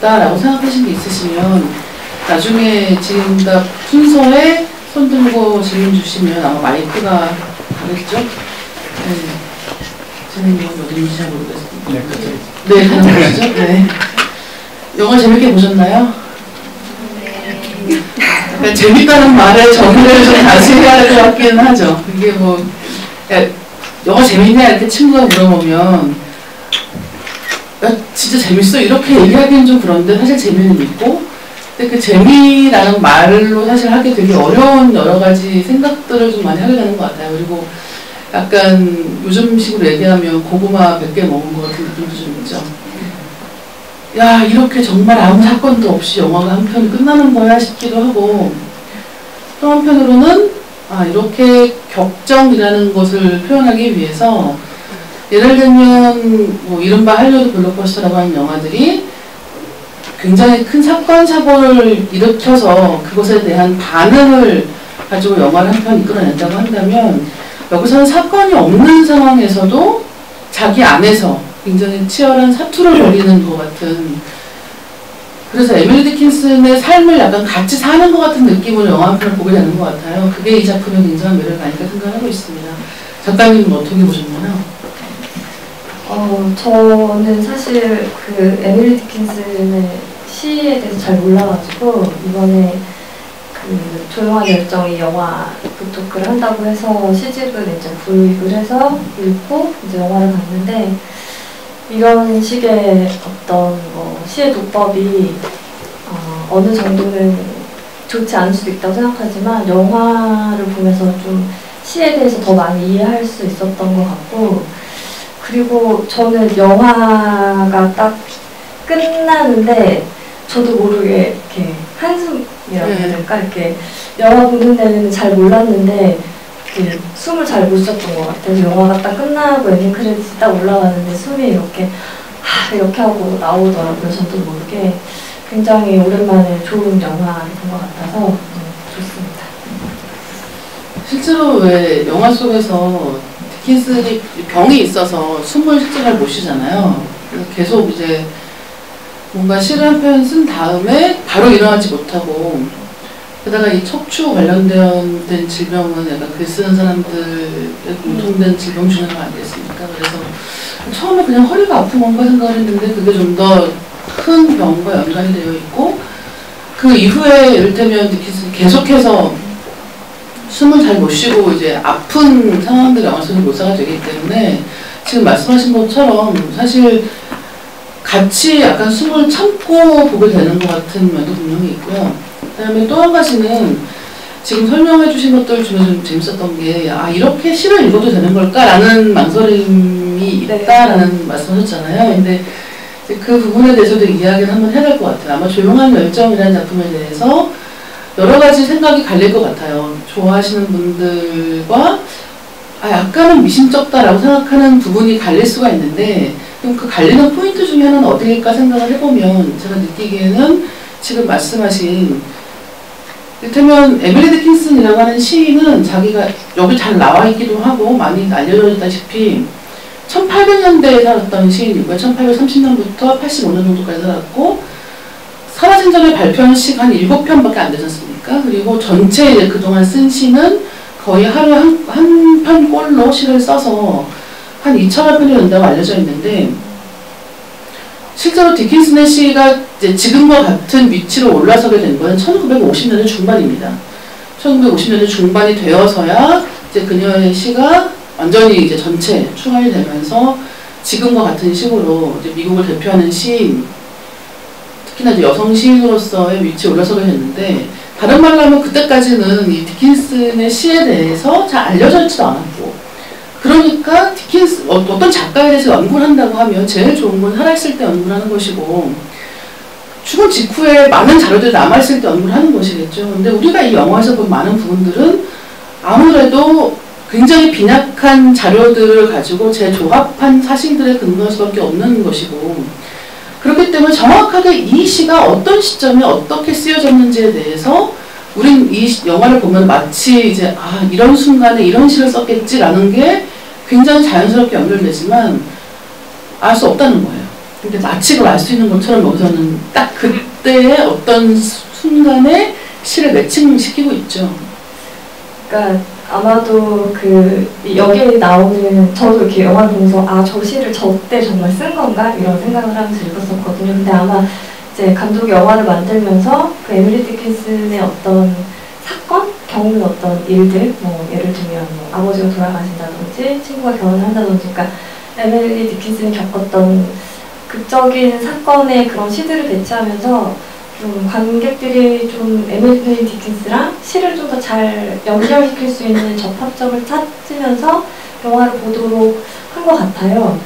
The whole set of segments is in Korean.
있다라고 생각하신 게 있으시면 나중에 지금 그 순서에 손 들고 질문 주시면 아마 마이크가 가겠죠? 네. 선생님은 어딘지 잘 모르겠습니다. 네, 그렇죠. 네, 것이죠? 네. 영화 재밌게 보셨나요? 그러니까 재밌다는 말에 정의를 좀 다시 해야 할 것 같기는 하죠. 이게 뭐, 야, 영화 재밌냐? 이렇게 친구가 물어보면, 야, 진짜 재밌어? 이렇게 얘기하기는 좀 그런데 사실 재미는 있고, 근데 그 재미라는 말로 사실 하기 되게 어려운 여러 가지 생각들을 좀 많이 하게 되는 것 같아요. 그리고 약간 요즘 식으로 얘기하면 고구마 100개 먹은 것 같은 느낌도 좀 있죠. 야, 이렇게 정말 아무 사건도 없이 영화가 한 편이 끝나는 거야 싶기도 하고, 또 한편으로는, 아, 이렇게 격정이라는 것을 표현하기 위해서, 예를 들면, 뭐, 이른바 할리우드 블록버스터라고 하는 영화들이 굉장히 큰 사건, 사고를 일으켜서 그것에 대한 반응을 가지고 영화를 한 편 이끌어낸다고 한다면, 여기서는 사건이 없는 상황에서도 자기 안에서 굉장히 치열한 사투를 벌이는 것 같은 그래서 에밀리 디킨슨의 삶을 약간 같이 사는 것 같은 느낌으로 영화 한 편을 보게 되는 것 같아요. 그게 이 작품의 굉장한 매력이 아닐까 생각하고 있습니다. 작가님은 어떻게 보셨나요? 어, 저는 사실 그 에밀리 디킨슨의 시에 대해서 잘 몰라가지고 이번에 그 조용한 열정이 영화 북토크를 한다고 해서 시집을 이제 구입을 해서 읽고 이제 영화를 봤는데 이런 식의 어떤 뭐 시의 독법이 어, 어느 정도는 좋지 않을 수도 있다고 생각하지만 영화를 보면서 좀 시에 대해서 더 많이 이해할 수 있었던 것 같고 그리고 저는 영화가 딱 끝나는데 저도 모르게 이렇게 한숨이라고 해야 될까 이렇게 영화 보는 데는 잘 몰랐는데 이렇게 숨을 잘 못 쉬었던 것 같아요. 영화가 딱 끝나고 엔딩 크레딧이 딱 올라가는데 숨이 이렇게 하 이렇게 하고 나오더라고요. 저도 모르게 굉장히 오랜만에 좋은 영화인 것 같아서 음, 좋습니다. 실제로 왜 영화 속에서 디킨슨이 병이 있어서 숨을 실제로 잘못 쉬잖아요. 계속 이제 뭔가 시를 한 편 쓴 다음에 바로 일어나지 못하고 게다가 이 척추 관련된 질병은 약간 글 쓰는 사람들의 공통된 질병 중에 하나 아니겠습니까? 그래서 처음에 그냥 허리가 아픈 건가 생각을 했는데 그게 좀 더 큰 병과 연관이 되어 있고 그 이후에 디킨슨이 계속해서 숨을 잘 못 쉬고 이제 아픈 상황들이 영화 속에 묘사가 되기 때문에 지금 말씀하신 것처럼 사실 같이 약간 숨을 참고 보게 되는 것 같은 면도 분명히 있고요. 그다음에 또 한 가지는 지금 설명해 주신 것들 중에 좀 재밌었던 게, 아, 이렇게 시를 읽어도 되는 걸까라는 망설임이 네. 있다라는 말씀 하셨잖아요. 근데 이제 그 부분에 대해서도 이야기를 한번 해야 될 것 같아요. 아마 조용한 열정이라는 작품에 대해서 여러 가지 생각이 갈릴 것 같아요. 좋아하시는 분들과 아, 약간은 미심쩍다라고 생각하는 부분이 갈릴 수가 있는데, 그럼 그 갈리는 포인트 중에 하나는 어디일까 생각을 해보면, 제가 느끼기에는 지금 말씀하신, 이를테면 에밀리 디킨슨이라고 하는 시인은 자기가 여기 잘 나와 있기도 하고, 많이 알려져 있다시피, 1800년대에 살았던 시인이고요. 1830년부터 85년 정도까지 살았고, 사라진 전에 발표한 한 7편밖에 안 되지 않습니까? 그리고 전체 이제 그동안 쓴 시는 거의 하루에 한, 한 편 꼴로 시를 써서 한 2천여 편이 된다고 알려져 있는데, 실제로 디킨슨의 시가 지금과 같은 위치로 올라서게 된 거는 1950년대 중반입니다. 1950년대 중반이 되어서야 이제 그녀의 시가 완전히 이제 전체 충원이 되면서 지금과 같은 식으로 미국을 대표하는 시인, 특히나 이제 여성 시인으로서의 위치에 올라서게 됐는데, 다른 말로 하면 그때까지는 이 디킨슨의 시에 대해서 잘 알려져 있지도 않았고, 그러니까 디킨스, 어, 어떤 작가에 대해서 연구를 한다고 하면 제일 좋은 건 살아있을 때 연구를 하는 것이고, 죽은 직후에 많은 자료들이 남아있을 때 연구를 하는 것이겠죠. 근데 우리가 이 영화에서 본 많은 부분들은 아무래도 굉장히 빈약한 자료들을 가지고 재조합한 사실들에 근거할 수밖에 없는 것이고, 그렇기 때문에 정확하게 이 시가 어떤 시점에 어떻게 쓰여졌는지에 대해서 우린 이 시- 영화를 보면 마치 이제 아 이런 순간에 이런 시를 썼겠지라는 게 굉장히 자연스럽게 연결되지만 알 수 없다는 거예요. 근데 마치 그걸 알 수 있는 것처럼 여기서는 딱 그때의 어떤 순간에 시를 매칭시키고 있죠. 그러니까 아마도 그 여기에 나오는 저도 이렇게 영화 보면서 아 저 시를 저때 정말 쓴 건가? 이런 생각을 하면서 읽었었거든요. 근데 아마 이제 감독이 영화를 만들면서 그 에밀리 디킨슨의 어떤 사건, 겪는 어떤 일들, 뭐 예를 들면 뭐 아버지가 돌아가신다든지 친구가 결혼을 한다든지, 그러니까 에밀리 디킨슨이 겪었던 극적인 사건의 그런 시들을 배치하면서 좀 관객들이 좀 에밀리 디킨스랑 시를 좀 더 잘 연결시킬 수 있는 접합점을 찾으면서 영화를 보도록 한 것 같아요.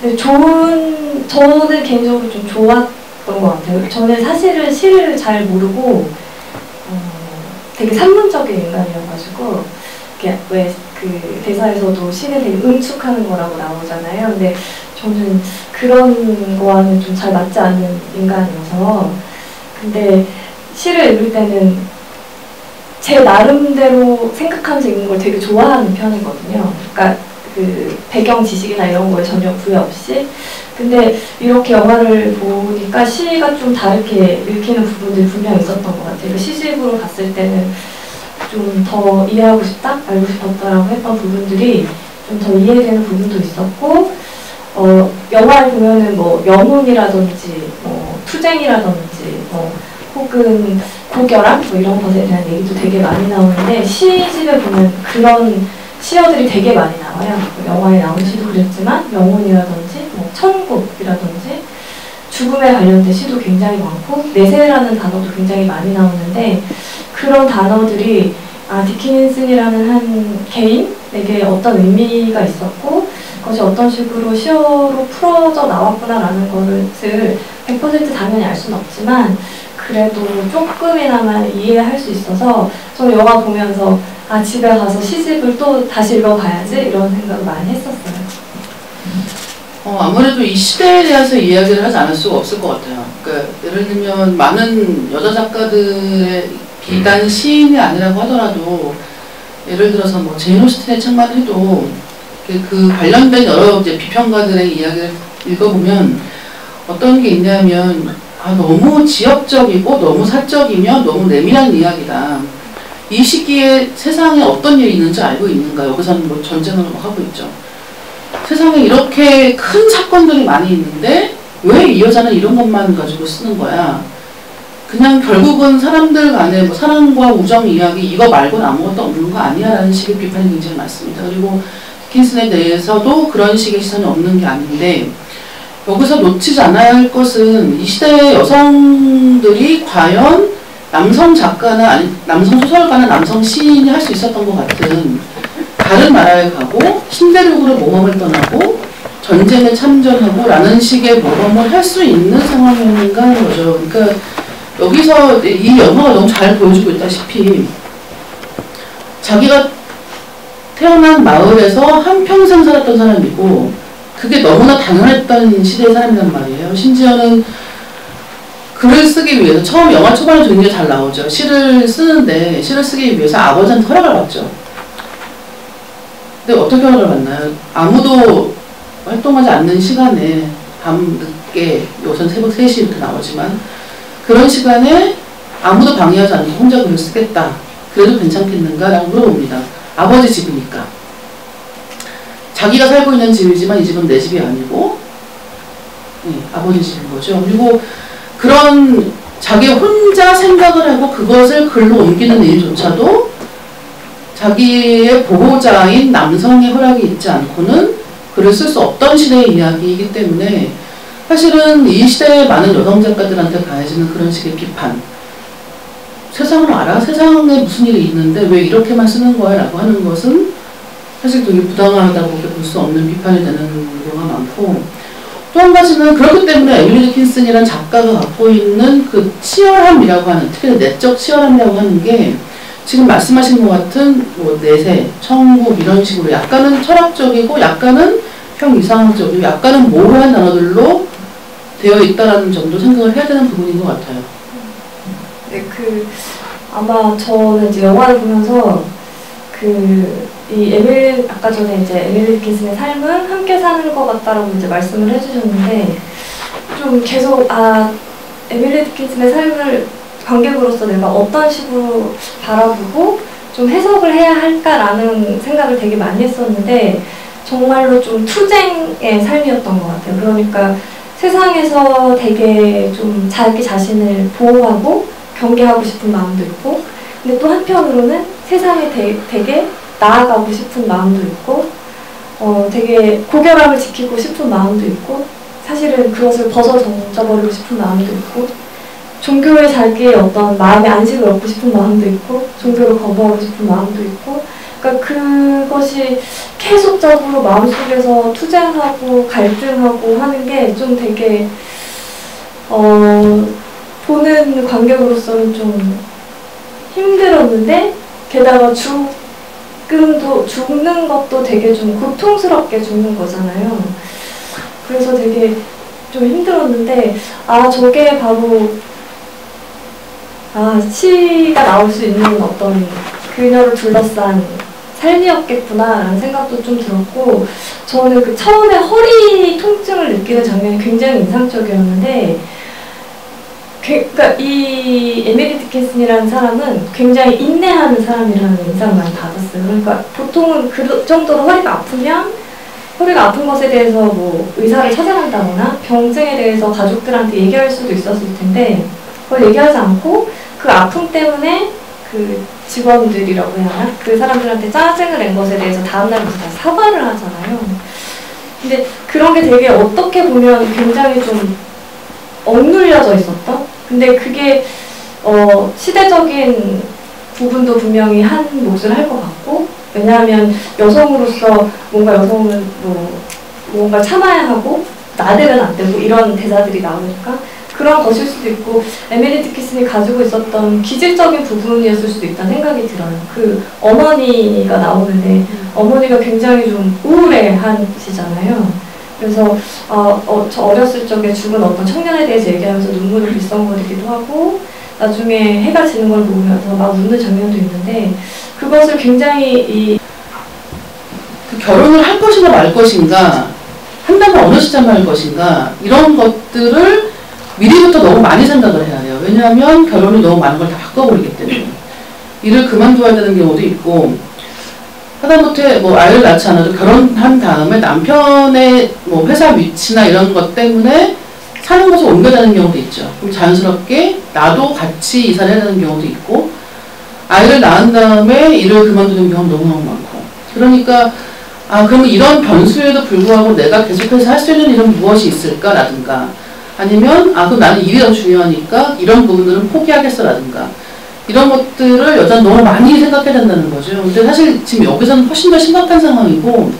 근데 좋은 저는 개인적으로 좀 좋았던 것 같아요. 저는 사실은 시를 잘 모르고 어, 되게 산문적인 인간이어가지고 왜그 대사에서도 시를 되게 응축하는 거라고 나오잖아요. 근데 저는 그런 거와는 좀 잘 맞지 않는 인간이어서 근데 시를 읽을 때는 제 나름대로 생각하면서 읽는 걸 되게 좋아하는 편이거든요. 그러니까 그 배경 지식이나 이런 거에 전혀 구애 없이. 근데 이렇게 영화를 보니까 시가 좀 다르게 읽히는 부분들이 분명 있었던 것 같아요. 그 시집으로 갔을 때는 좀 더 이해하고 싶다, 알고 싶었다라고 했던 부분들이 좀 더 이해되는 부분도 있었고, 어, 영화를 보면은 뭐 영혼이라든지, 뭐 투쟁이라든지, 뭐 혹은 고결함 뭐 이런 것에 대한 얘기도 되게 많이 나오는데 시집에 보면 그런 시어들이 되게 많이 나와요. 뭐 영화에 나온 시도 그랬지만 영혼이라든지 뭐 천국이라든지 죽음에 관련된 시도 굉장히 많고 내세라는 단어도 굉장히 많이 나오는데 그런 단어들이 아 디킨슨이라는 한 개인에게 어떤 의미가 있었고 그 것이 어떤 식으로 시어로 풀어져 나왔구나라는 것을 100% 당연히 알 수는 없지만 그래도 조금이나마 이해할 수 있어서 저는 영화 보면서 아 집에 가서 시집을 또 다시 읽어봐야지 이런 생각을 많이 했었어요. 어, 아무래도 이 시대에 대해서 이야기를 하지 않을 수가 없을 것 같아요. 그러니까 예를 들면 많은 여자 작가들의 비단 시인이 아니라고 하더라도 예를 들어서 뭐 제인 오스틴의 책만 해도 그 관련된 여러 이제 비평가들의 이야기를 읽어보면 어떤 게 있냐면 아, 너무 지역적이고 너무 사적이며 너무 내밀한 이야기다. 이 시기에 세상에 어떤 일이 있는지 알고 있는가? 여기서는 뭐 전쟁을 하고 있죠. 세상에 이렇게 큰 사건들이 많이 있는데 왜 이 여자는 이런 것만 가지고 쓰는 거야? 그냥 결국은 사람들 간의 뭐 사랑과 우정 이야기 이거 말고는 아무것도 없는 거 아니야? 라는 식의 비판이 굉장히 많습니다. 그리고 디킨슨에 대해서도 그런 식의 시선이 없는 게 아닌데 여기서 놓치지 않아야 할 것은 이 시대의 여성들이 과연 남성 작가나 아니 남성 소설가나 남성 시인이 할 수 있었던 것 같은 다른 나라에 가고 신대륙으로 모험을 떠나고 전쟁에 참전하고 라는 식의 모험을 할 수 있는 상황인가 하는 거죠. 그러니까 여기서 이 영화가 너무 잘 보여주고 있다시피 자기가 태어난 마을에서 한평생 살았던 사람이고 그게 너무나 당연했던 시대의 사람이란 말이에요. 심지어는 글을 쓰기 위해서 처음 영화 초반에 굉장히 잘 나오죠. 시를 쓰는데 시를 쓰기 위해서 아버지한테 허락을 받죠. 근데 어떻게 허락을 받나요? 아무도 활동하지 않는 시간에 밤 늦게 요선 새벽 3시 이렇게 나오지만 그런 시간에 아무도 방해하지 않고 혼자 글을 쓰겠다. 그래도 괜찮겠는가? 라고 물어봅니다. 아버지 집이니까. 자기가 살고 있는 집이지만 이 집은 내 집이 아니고 네, 아버지 집인 거죠. 그리고 그런 자기 혼자 생각을 하고 그것을 글로 옮기는 일조차도 자기의 보호자인 남성의 허락이 있지 않고는 글을 쓸 수 없던 시대의 이야기이기 때문에 사실은 이 시대의 많은 여성 작가들한테 가해지는 그런 식의 비판 세상을 알아? 세상에 무슨 일이 있는데 왜 이렇게만 쓰는 거야? 라고 하는 것은 사실 되게 부당하다고 볼 수 없는 비판이 되는 경우가 많고 또 한 가지는 그렇기 때문에 에밀리 디킨슨이라는 작가가 갖고 있는 그 치열함이라고 하는 특히 내적 치열함이라고 하는 게 지금 말씀하신 것 같은 뭐 내세, 천국 이런 식으로 약간은 철학적이고 약간은 평이상적이고 약간은 모호한 단어들로 되어 있다라는 점도 생각을 해야 되는 부분인 것 같아요. 네, 그 아마 저는 이제 영화를 보면서 그 이 에밀 아까 전에 이제 에밀리 디킨슨의 삶은 함께 사는 것 같다라고 이제 말씀을 해주셨는데 좀 계속 아 에밀리 디킨슨의 삶을 관객으로서 내가 어떤 식으로 바라보고 좀 해석을 해야 할까라는 생각을 되게 많이 했었는데 정말로 좀 투쟁의 삶이었던 것 같아요. 그러니까 세상에서 되게 좀 자기 자신을 보호하고 경계하고 싶은 마음도 있고 근데 또 한편으로는 세상에 되, 되게 나아가고 싶은 마음도 있고 어, 되게 고결함을 지키고 싶은 마음도 있고 사실은 그것을 벗어 던져버리고 싶은 마음도 있고 종교의 자기의 어떤 마음의 안식을 얻고 싶은 마음도 있고 종교를 거부하고 싶은 마음도 있고 그러니까 그것이 계속적으로 마음속에서 투쟁하고 갈등하고 하는 게 좀 되게 어 보는 관객으로서는 좀 힘들었는데 게다가 죽음도 죽는 것도 되게 좀 고통스럽게 죽는 거잖아요. 그래서 되게 좀 힘들었는데 아 저게 바로 아 시가 나올 수 있는 어떤 그녀를 둘러싼 삶이었겠구나라는 생각도 좀 들었고 저는 그 처음에 허리 통증을 느끼는 장면이 굉장히 인상적이었는데 그러니까 이 에미리 디킨슨이라는 사람은 굉장히 인내하는 사람이라는 많이 받았어요. 그러니까 보통은 그 정도로 허리가 아프면 허리가 아픈 것에 대해서 뭐 의사를 찾아간다거나 병증에 대해서 가족들한테 얘기할 수도 있었을 텐데 그걸 얘기하지 않고 그 아픔 때문에 그 직원들이라고 해야 하나? 그 사람들한테 짜증을 낸 것에 대해서 다음날부터 다 사과를 하잖아요. 근데 그런 게 되게 어떻게 보면 굉장히 좀 억눌려져 있었던? 근데 그게 어, 시대적인 부분도 분명히 한 몫을 할 것 같고 왜냐하면 여성으로서 뭔가 여성은 뭐 뭔가 참아야 하고 나대면 안 되고 이런 대사들이 나오니까 그런 것일 수도 있고 에밀리 디키슨이 가지고 있었던 기질적인 부분이었을 수도 있다는 생각이 들어요. 그 어머니가 나오는데 어머니가 굉장히 좀 우울해하시잖아요. 그래서 어, 어, 저 어렸을 적에 죽은 어떤 청년에 대해서 얘기하면서 눈물을 글썽거리기도 하고 나중에 해가 지는 걸 보면서 막 웃는 장면도 있는데 그것을 굉장히 이 그 결혼을 할 것인가 말 것인가 한다면 어느 시점에 할 것인가 이런 것들을 미리부터 너무 많이 생각을 해야 돼요. 왜냐하면 결혼이 너무 많은 걸 다 바꿔버리기 때문에 일을 그만둬야 되는 경우도 있고 하다못해 뭐 아이를 낳지 않아도 결혼한 다음에 남편의 뭐 회사 위치나 이런 것 때문에 사는 곳을 옮겨야 되는 경우도 있죠. 그럼 자연스럽게 나도 같이 이사를 되는 경우도 있고 아이를 낳은 다음에 일을 그만두는 경우도 너무너무 많고 그러니까 아 그러면 이런 변수에도 불구하고 내가 계속해서 할 수 있는 일은 무엇이 있을까라든가 아니면 아 그럼 나는 일이 더 중요하니까 이런 부분들은 포기하겠어라든가 이런 것들을 여자는 너무 많이 생각해야 된다는 거죠. 근데 사실 지금 여기서는 훨씬 더 심각한 상황이고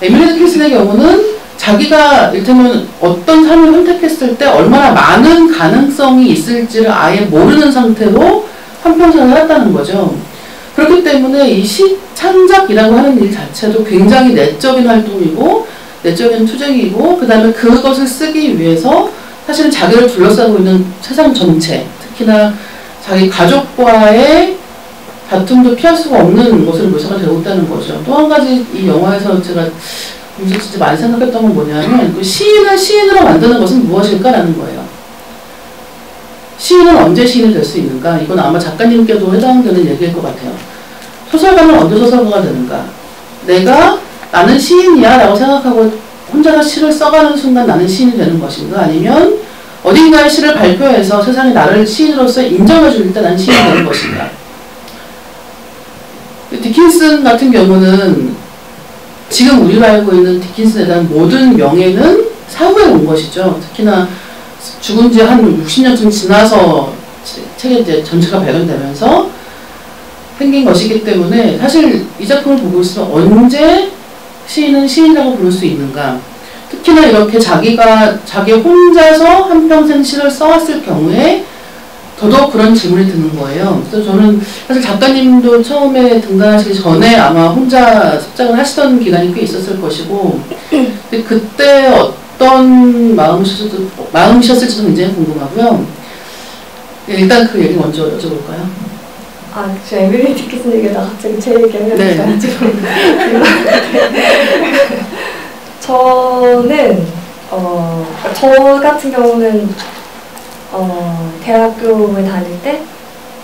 에밀리 디킨슨의 경우는 자기가 일테면 어떤 삶을 선택했을 때 얼마나 많은 가능성이 있을지를 아예 모르는 상태로 한평생을 살았다는 거죠. 그렇기 때문에 이 시 창작이라고 하는 일 자체도 굉장히 내적인 활동이고 내적인 투쟁이고 그 다음에 그것을 쓰기 위해서 사실은 자기를 둘러싸고 있는 세상 전체 특히나 자기 가족과의 다툼도 피할 수가 없는 것을 묘사가 되고 있다는 거죠. 또 한 가지 이 영화에서 제가 진짜 많이 생각했던 건 뭐냐면 그 시인을 시인으로 만드는 것은 무엇일까라는 거예요. 시인은 언제 시인이 될 수 있는가? 이건 아마 작가님께도 해당되는 얘기일 것 같아요. 소설가는 언제 소설가가 되는가? 내가 나는 시인이야 라고 생각하고 혼자서 시를 써가는 순간 나는 시인이 되는 것인가? 아니면 어딘가에 시를 발표해서 세상에 나를 시인으로서 인정해 줄때 나는 시인이 되는 것인가? 디킨슨 같은 경우는 지금 우리가 알고 있는 디킨슨에 대한 모든 명예는 사후에 온 것이죠. 특히나 죽은 지 한 60년쯤 지나서 책의 전체가 발견되면서 생긴 것이기 때문에 사실 이 작품을 보고 있으면 언제 시인은 시인이라고 부를 수 있는가 특히나 이렇게 자기가 자기 혼자서 한평생 시를 써왔을 경우에 더더욱 그런 질문이 드는 거예요. 그래서 저는 사실 작가님도 처음에 등단하시기 전에 아마 혼자 습작을 하시던 기간이 꽤 있었을 것이고 근데 그때 어떤 마음이셨을지도, 마음이셨을지도 굉장히 궁금하고요. 예, 일단 그 얘기 먼저 여쭤볼까요? 아, 저 에밀리 디킨슨 얘기가 갑자기 제 얘기하면 네. 가지고 저는 어, 저 같은 경우는 어, 대학교에 다닐 때,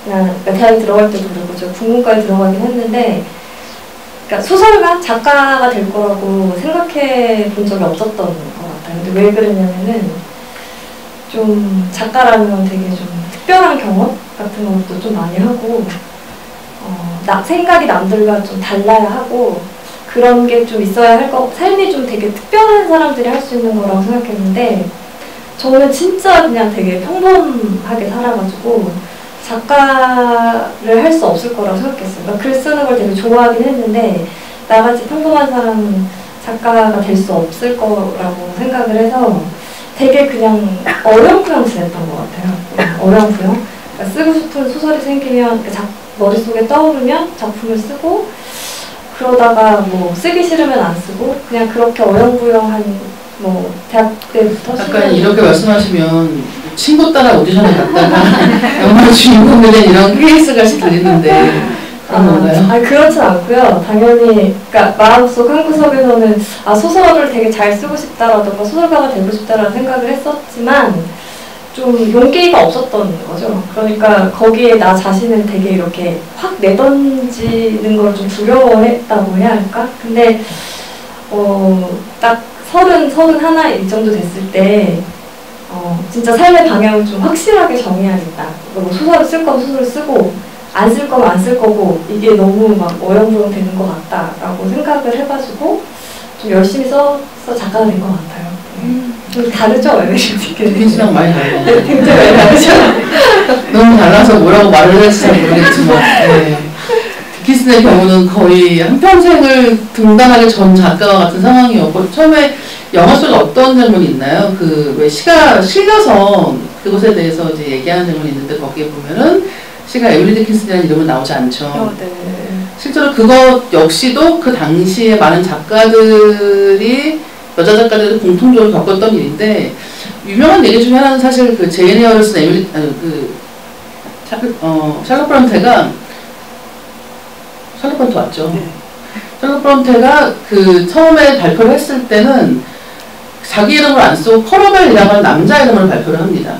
그냥 그러니까 대학에 들어갈 때도 그렇고 저 국문과에 들어가긴 했는데, 그러니까 소설가, 작가가 될 거라고 생각해 본 적이 없었던 것 같아요. 근데 왜 그랬냐면은 좀 작가라면 되게 좀 특별한 경험 같은 것도 좀 많이 하고, 어, 나, 생각이 남들과 좀 달라야 하고, 그런 게 좀 있어야 할 거, 삶이 좀 되게 특별한 사람들이 할 수 있는 거라고 생각했는데, 저는 진짜 그냥 되게 평범하게 살아가지고, 작가를 할 수 없을 거라고 생각했어요. 그러니까 글 쓰는 걸 되게 좋아하긴 했는데, 나같이 평범한 사람은 작가가 될 수 없을 거라고 생각을 해서, 되게 그냥 어렴풋이 지냈던 것 같아요. 어렴풋. 그러니까 쓰고 싶은 소설이 생기면, 그 작, 머릿속에 떠오르면 작품을 쓰고, 그러다가 뭐 쓰기 싫으면 안 쓰고 그냥 그렇게 어영부영한 뭐 대학 때부터 약간 이렇게 말씀하시면 친구 따라 오디션을 갔다가 영화 주인공이 된 이런 케이스가 그런 건가요? 아, 아니 그렇진 않고요. 당연히 그러니까 마음속 한 구석에서는 아 소설을 되게 잘 쓰고 싶다라든가 소설가가 되고 싶다라는 생각을 했었지만 좀 용기가 없었던 거죠. 그러니까 거기에 나 자신을 되게 이렇게 확 내던지는 걸 좀 두려워했다고 해야 할까? 근데 어, 딱 서른, 서른 하나 이 정도 됐을 때 어, 진짜 삶의 방향을 좀 확실하게 정해야겠다. 뭐 소설을 쓸 거면 소설을 쓰고 안 쓸 거면 안 쓸 거고 이게 너무 막 어영부영 되는 것 같다라고 생각을 해가지고 좀 열심히 써서 작가가 된 것 같아요. 음. 좀 다르죠, 디킨스랑 많이 달라요. 네, 굉장히 많이 다르죠. 너무 달라서 뭐라고 말을 할지 잘 모르겠지만 네. 디킨슨의 경우는 거의 한평생을 등단하기 전 작가와 같은 상황이었고 처음에 영화 속에 어떤 장면이 있나요? 그 왜 시가 실려서 그것에 대해서 이제 얘기하는 장면이 있는데 거기에 보면은 시가 에밀리 디킨슨이라는 이름은 나오지 않죠. 어, 네. 실제로 그것 역시도 그 당시에 많은 작가들이 여자 작가들이 공통적으로 겪었던 일인데 유명한 얘기 중에 하나는 사실 그 제인 에어리스 에밀리 아니 그 어, 샬롯 브런테가 샬롯 브런테 왔죠. 네. 샬롯 브런테가 그 처음에 발표를 했을 때는 자기 이름을 안 쓰고 커러벨이라고 하는 남자 이름을 발표를 합니다.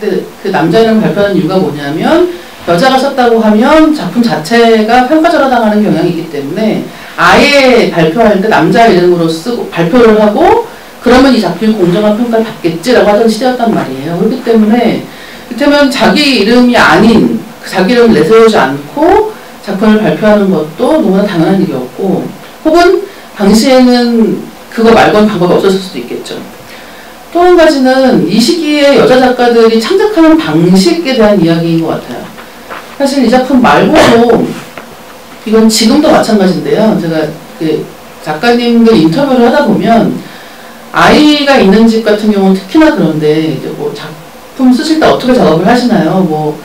근데 그 남자 이름을 발표하는 이유가 뭐냐면 여자가 썼다고 하면 작품 자체가 평가절하당하는 경향이 있기 때문에 아예 발표할 때 남자 이름으로 쓰고 발표를 하고 그러면 이 작품이 공정한 평가를 받겠지라고 하던 시대였단 말이에요. 그렇기 때문에 그때면 자기 이름이 아닌 그 자기 이름을 내세우지 않고 작품을 발표하는 것도 너무나 당연한 일이었고 혹은 당시에는 그거 말고는 방법이 없었을 수도 있겠죠. 또 한 가지는 이 시기에 여자 작가들이 창작하는 방식에 대한 이야기인 것 같아요. 사실 이 작품 말고도 이건 지금도 마찬가지인데요. 제가 그 작가님들 인터뷰를 하다 보면 아이가 있는 집 같은 경우는 특히나 그런데 이제 뭐 작품 쓰실 때 어떻게 작업을 하시나요? 뭐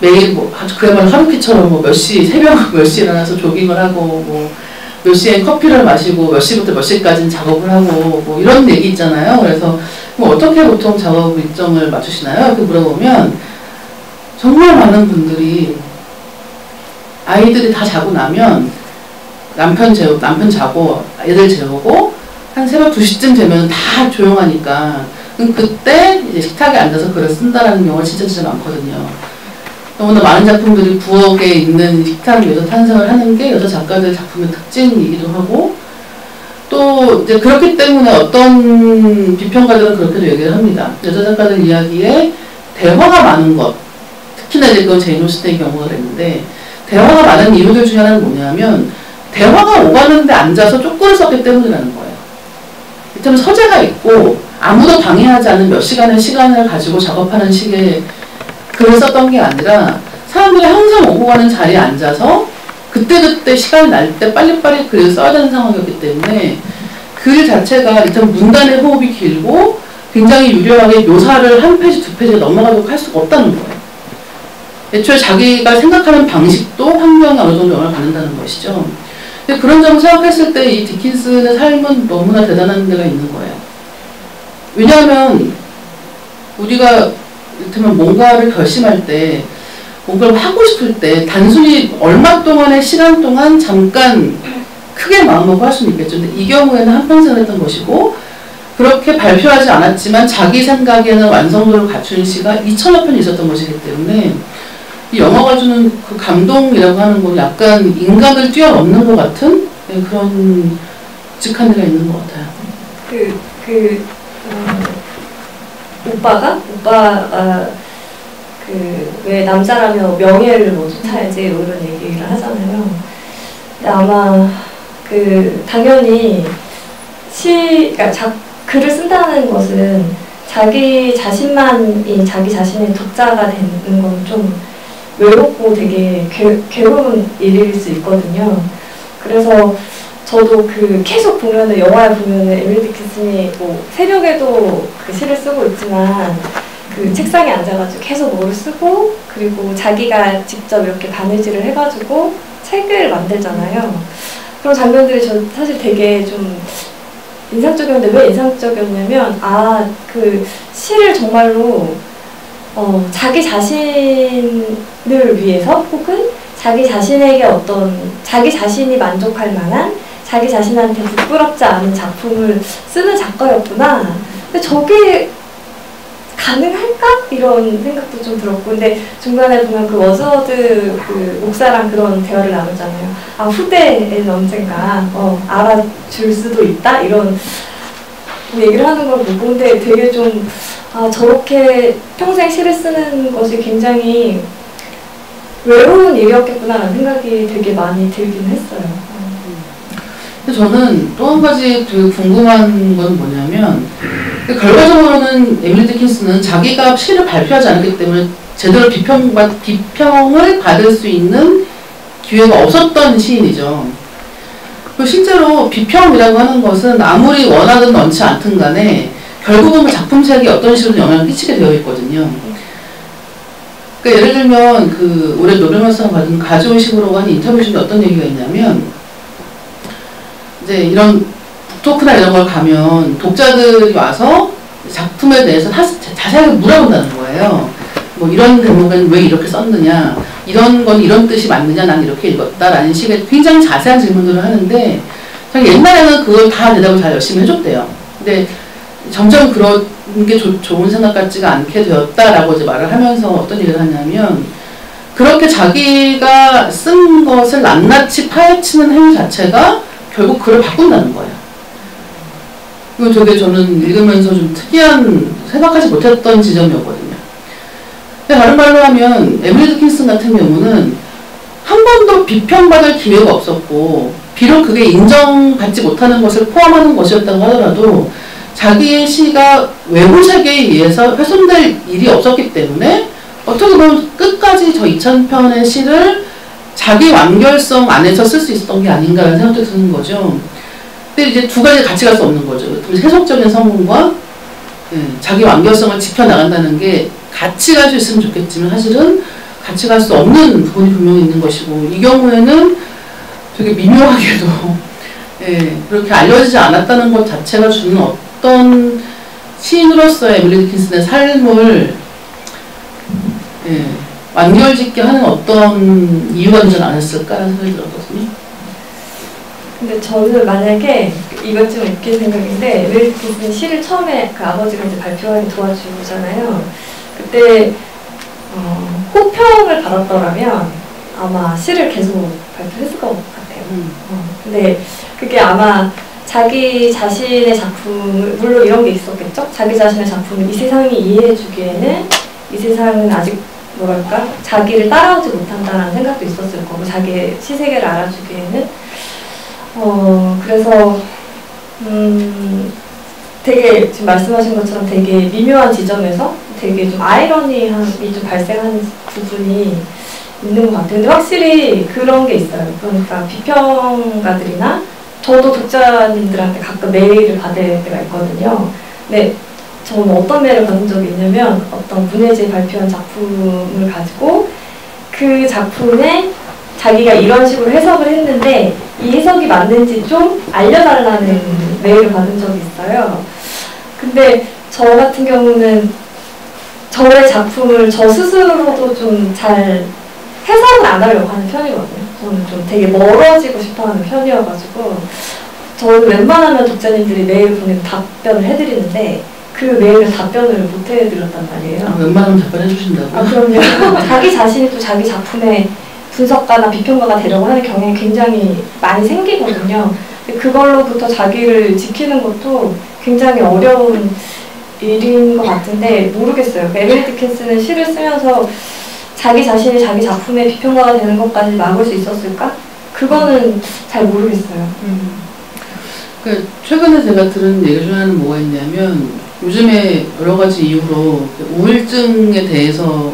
매일 뭐 아주 그야말로 하루키처럼 뭐 몇 시, 새벽 몇 시에 일어나서 조깅을 하고 뭐 몇 시에 커피를 마시고 몇 시부터 몇 시까지는 작업을 하고 뭐 이런 얘기 있잖아요. 그래서 뭐 어떻게 보통 작업 일정을 맞추시나요? 이렇게 물어보면 정말 많은 분들이 아이들이 다 자고 나면 남편 재우 남편 자고 애들 재우고 한 새벽 2시쯤 되면 다 조용하니까 그때 이제 식탁에 앉아서 글을 쓴다라는 경우가 진짜 진짜 많거든요. 너무나 많은 작품들이 부엌에 있는 식탁 위에서 탄생을 하는 게 여자 작가들 작품의 특징이기도 하고 또 이제 그렇기 때문에 어떤 비평가들은 그렇게도 얘기를 합니다. 여자 작가들 이야기에 대화가 많은 것 특히나 이제 그건 제인 오스틴의 경우가 됐는데 대화가 많은 이유들 중에 하나는 뭐냐면 대화가 오가는데 앉아서 쪽글을 썼기 때문이라는 거예요. 이를테면 서재가 있고 아무도 방해하지 않는 몇 시간의 시간을 가지고 작업하는 식의 글을 썼던 게 아니라 사람들이 항상 오고 가는 자리에 앉아서 그때그때 시간이 날때 빨리빨리 글을 써야 되는 상황이었기 때문에 글 자체가 일단 문단의 호흡이 길고 굉장히 유려하게 묘사를 한 페이지 두 페이지 넘어가도록 할 수가 없다는 거예요. 애초에 자기가 생각하는 방식도 환경에 어느 정도 영향을 받는다는 것이죠. 근데 그런 점을 생각했을 때 이 디킨스의 삶은 너무나 대단한 데가 있는 거예요. 왜냐하면 우리가 이를테면 뭔가를 결심할 때 뭔가를 하고 싶을 때 단순히 얼마 동안의 시간 동안 잠깐 크게 마음먹고 할 수는 있겠죠. 근데 이 경우에는 한평생 했던 것이고 그렇게 발표하지 않았지만 자기 생각에는 완성도를 갖춘 시가 2천여 편이 있었던 것이기 때문에 이 영화가 주는 그 감동이라고 하는 건 약간 인간을 뛰어넘는 것 같은 네, 그런 직한 데가 있는 것 같아요. 그, 그, 어, 오빠가? 오빠가, 그, 왜 남자라면 명예를 뭐 쫓아야지, 뭐 이런 얘기를 하잖아요. 근데 아마, 그, 당연히, 시, 그러니까 자, 글을 쓴다는 것은 자기 자신만이 자기 자신의 독자가 되는 건좀 외롭고 되게 괴, 괴로운 일일 수 있거든요. 그래서 저도 그 계속 보면은 영화에 보면은 에밀리 디킨슨이 뭐 새벽에도 그 시를 쓰고 있지만 그 책상에 앉아가지고 계속 뭐를 쓰고 그리고 자기가 직접 이렇게 바느질을 해가지고 책을 만들잖아요. 그런 장면들이 저 사실 되게 좀 인상적이었는데 왜 인상적이었냐면 아 그 시를 정말로 어, 자기 자신을 위해서 혹은 자기 자신에게 어떤 자기 자신이 만족할 만한 자기 자신한테 부끄럽지 않은 작품을 쓰는 작가였구나. 근데 저게 가능할까? 이런 생각도 좀 들었고, 근데 중간에 보면 그 워즈워드 그 목사랑 그런 대화를 나누잖아요. 아, 후대에는 언젠가, 어, 알아줄 수도 있다? 이런 얘기를 하는 걸 보고, 근데 되게 좀, 아, 저렇게 평생 시를 쓰는 것이 굉장히 외로운 일이었겠구나라는 생각이 되게 많이 들긴 했어요. 저는 또 한 가지 되게 궁금한 건 뭐냐면 그 결과적으로는 에밀리 디킨스는 자기가 시를 발표하지 않았기 때문에 제대로 비평, 비평을 받을 수 있는 기회가 없었던 시인이죠. 그 실제로 비평이라고 하는 것은 아무리 원하든 원치 않든 간에 결국은 그 작품색이 어떤 식으로 영향을 끼치게 되어 있거든요. 그러니까 예를 들면 그 올해 노벨문상 받은 가지오식으로 한 인터뷰 중에 어떤 얘기가 있냐면 이제 이런 북토크나 이런 걸 가면 독자들이 와서 작품에 대해서 자세하게 물어본다는 거예요. 뭐 이런 대목은 왜 이렇게 썼느냐, 이런 건 이런 뜻이 맞느냐, 난 이렇게 읽었다라는 식의 굉장히 자세한 질문들을 하는데 옛날에는 그걸 다 대답을 잘 열심히 해줬대요. 근데 점점 그런 게 조, 좋은 생각 같지가 않게 되었다라고 이제 말을 하면서 어떤 얘기를 하냐면 그렇게 자기가 쓴 것을 낱낱이 파헤치는 행위 자체가 결국 글을 바꾼다는 거예요. 이거 되게 저는 읽으면서 좀 특이한 생각하지 못했던 지점이었거든요. 다른 말로 하면 에밀리 디킨슨 같은 경우는 한 번도 비평받을 기회가 없었고 비록 그게 인정받지 못하는 것을 포함하는 것이었다고 하더라도 자기의 시가 외부 세계에 의해서 훼손될 일이 없었기 때문에 어떻게 보면 끝까지 저 2000편의 시를 자기 완결성 안에서 쓸 수 있었던 게 아닌가라는 생각도 드는 거죠. 근데 이제 두 가지 같이 갈 수 없는 거죠. 해석적인 성공과 예, 자기 완결성을 지켜나간다는 게 같이 갈 수 있으면 좋겠지만 사실은 같이 갈 수 없는 부분이 분명히 있는 것이고 이 경우에는 되게 미묘하게도 예, 그렇게 알려지지 않았다는 것 자체가 주는 어떤 시인으로서의 에밀리 디킨슨의 삶을 예, 완결짓게 하는 어떤 이유가 되지 않았을까라는 생각이 들었거든요. 근데 저는 만약에 이것 좀 웃긴 생각인데 에밀리 디킨슨이 시를 처음에 그 아버지가 이제 발표하게 도와주잖아요. 그때 어, 호평을 받았더라면 아마 시를 계속 발표했을 것 같아요. 음. 어, 근데 그게 아마 자기 자신의 작품을 물론 이런 게 있었겠죠. 자기 자신의 작품을 이 세상이 이해해주기에는 이 세상은 아직 뭐랄까 자기를 따라오지 못한다는 생각도 있었을 거고 자기의 시세계를 알아주기에는 어 그래서 음 되게 지금 말씀하신 것처럼 되게 미묘한 지점에서 되게 좀 아이러니함이 좀 발생하는 부분이 있는 것 같아요. 근데 확실히 그런 게 있어요. 그러니까 비평가들이나 저도 독자님들한테 가끔 메일을 받을 때가 있거든요. 근데 저는 어떤 메일을 받은 적이 있냐면 어떤 문예재 발표한 작품을 가지고 그 작품에 자기가 이런 식으로 해석을 했는데 이 해석이 맞는지 좀 알려달라는 메일을 받은 적이 있어요. 근데 저 같은 경우는 저의 작품을 저 스스로도 좀 잘 해석을 안 하려고 하는 편이거든요. 저는 좀 되게 멀어지고 싶어 하는 편이어가지고 저는 웬만하면 독자님들이 메일 보내면 답변을 해드리는데 그 메일을 답변을 못 해드렸단 말이에요. 아, 웬만하면 답변해 주신다고. 아, 그럼요. 자기 자신이 또 자기 작품의 분석가나 비평가가 되려고 하는 경향이 굉장히 많이 생기거든요. 그걸로부터 자기를 지키는 것도 굉장히 어려운 일인 것 같은데 모르겠어요. 에밀리 디킨스는 시를 쓰면서 자기 자신이 자기 작품의 비평가가 되는 것까지 막을 수 있었을까? 그거는 잘 모르겠어요. 음. 그 최근에 제가 들은 얘기 중에 하나는 뭐가 있냐면 요즘에 여러 가지 이유로 그 우울증에 대해서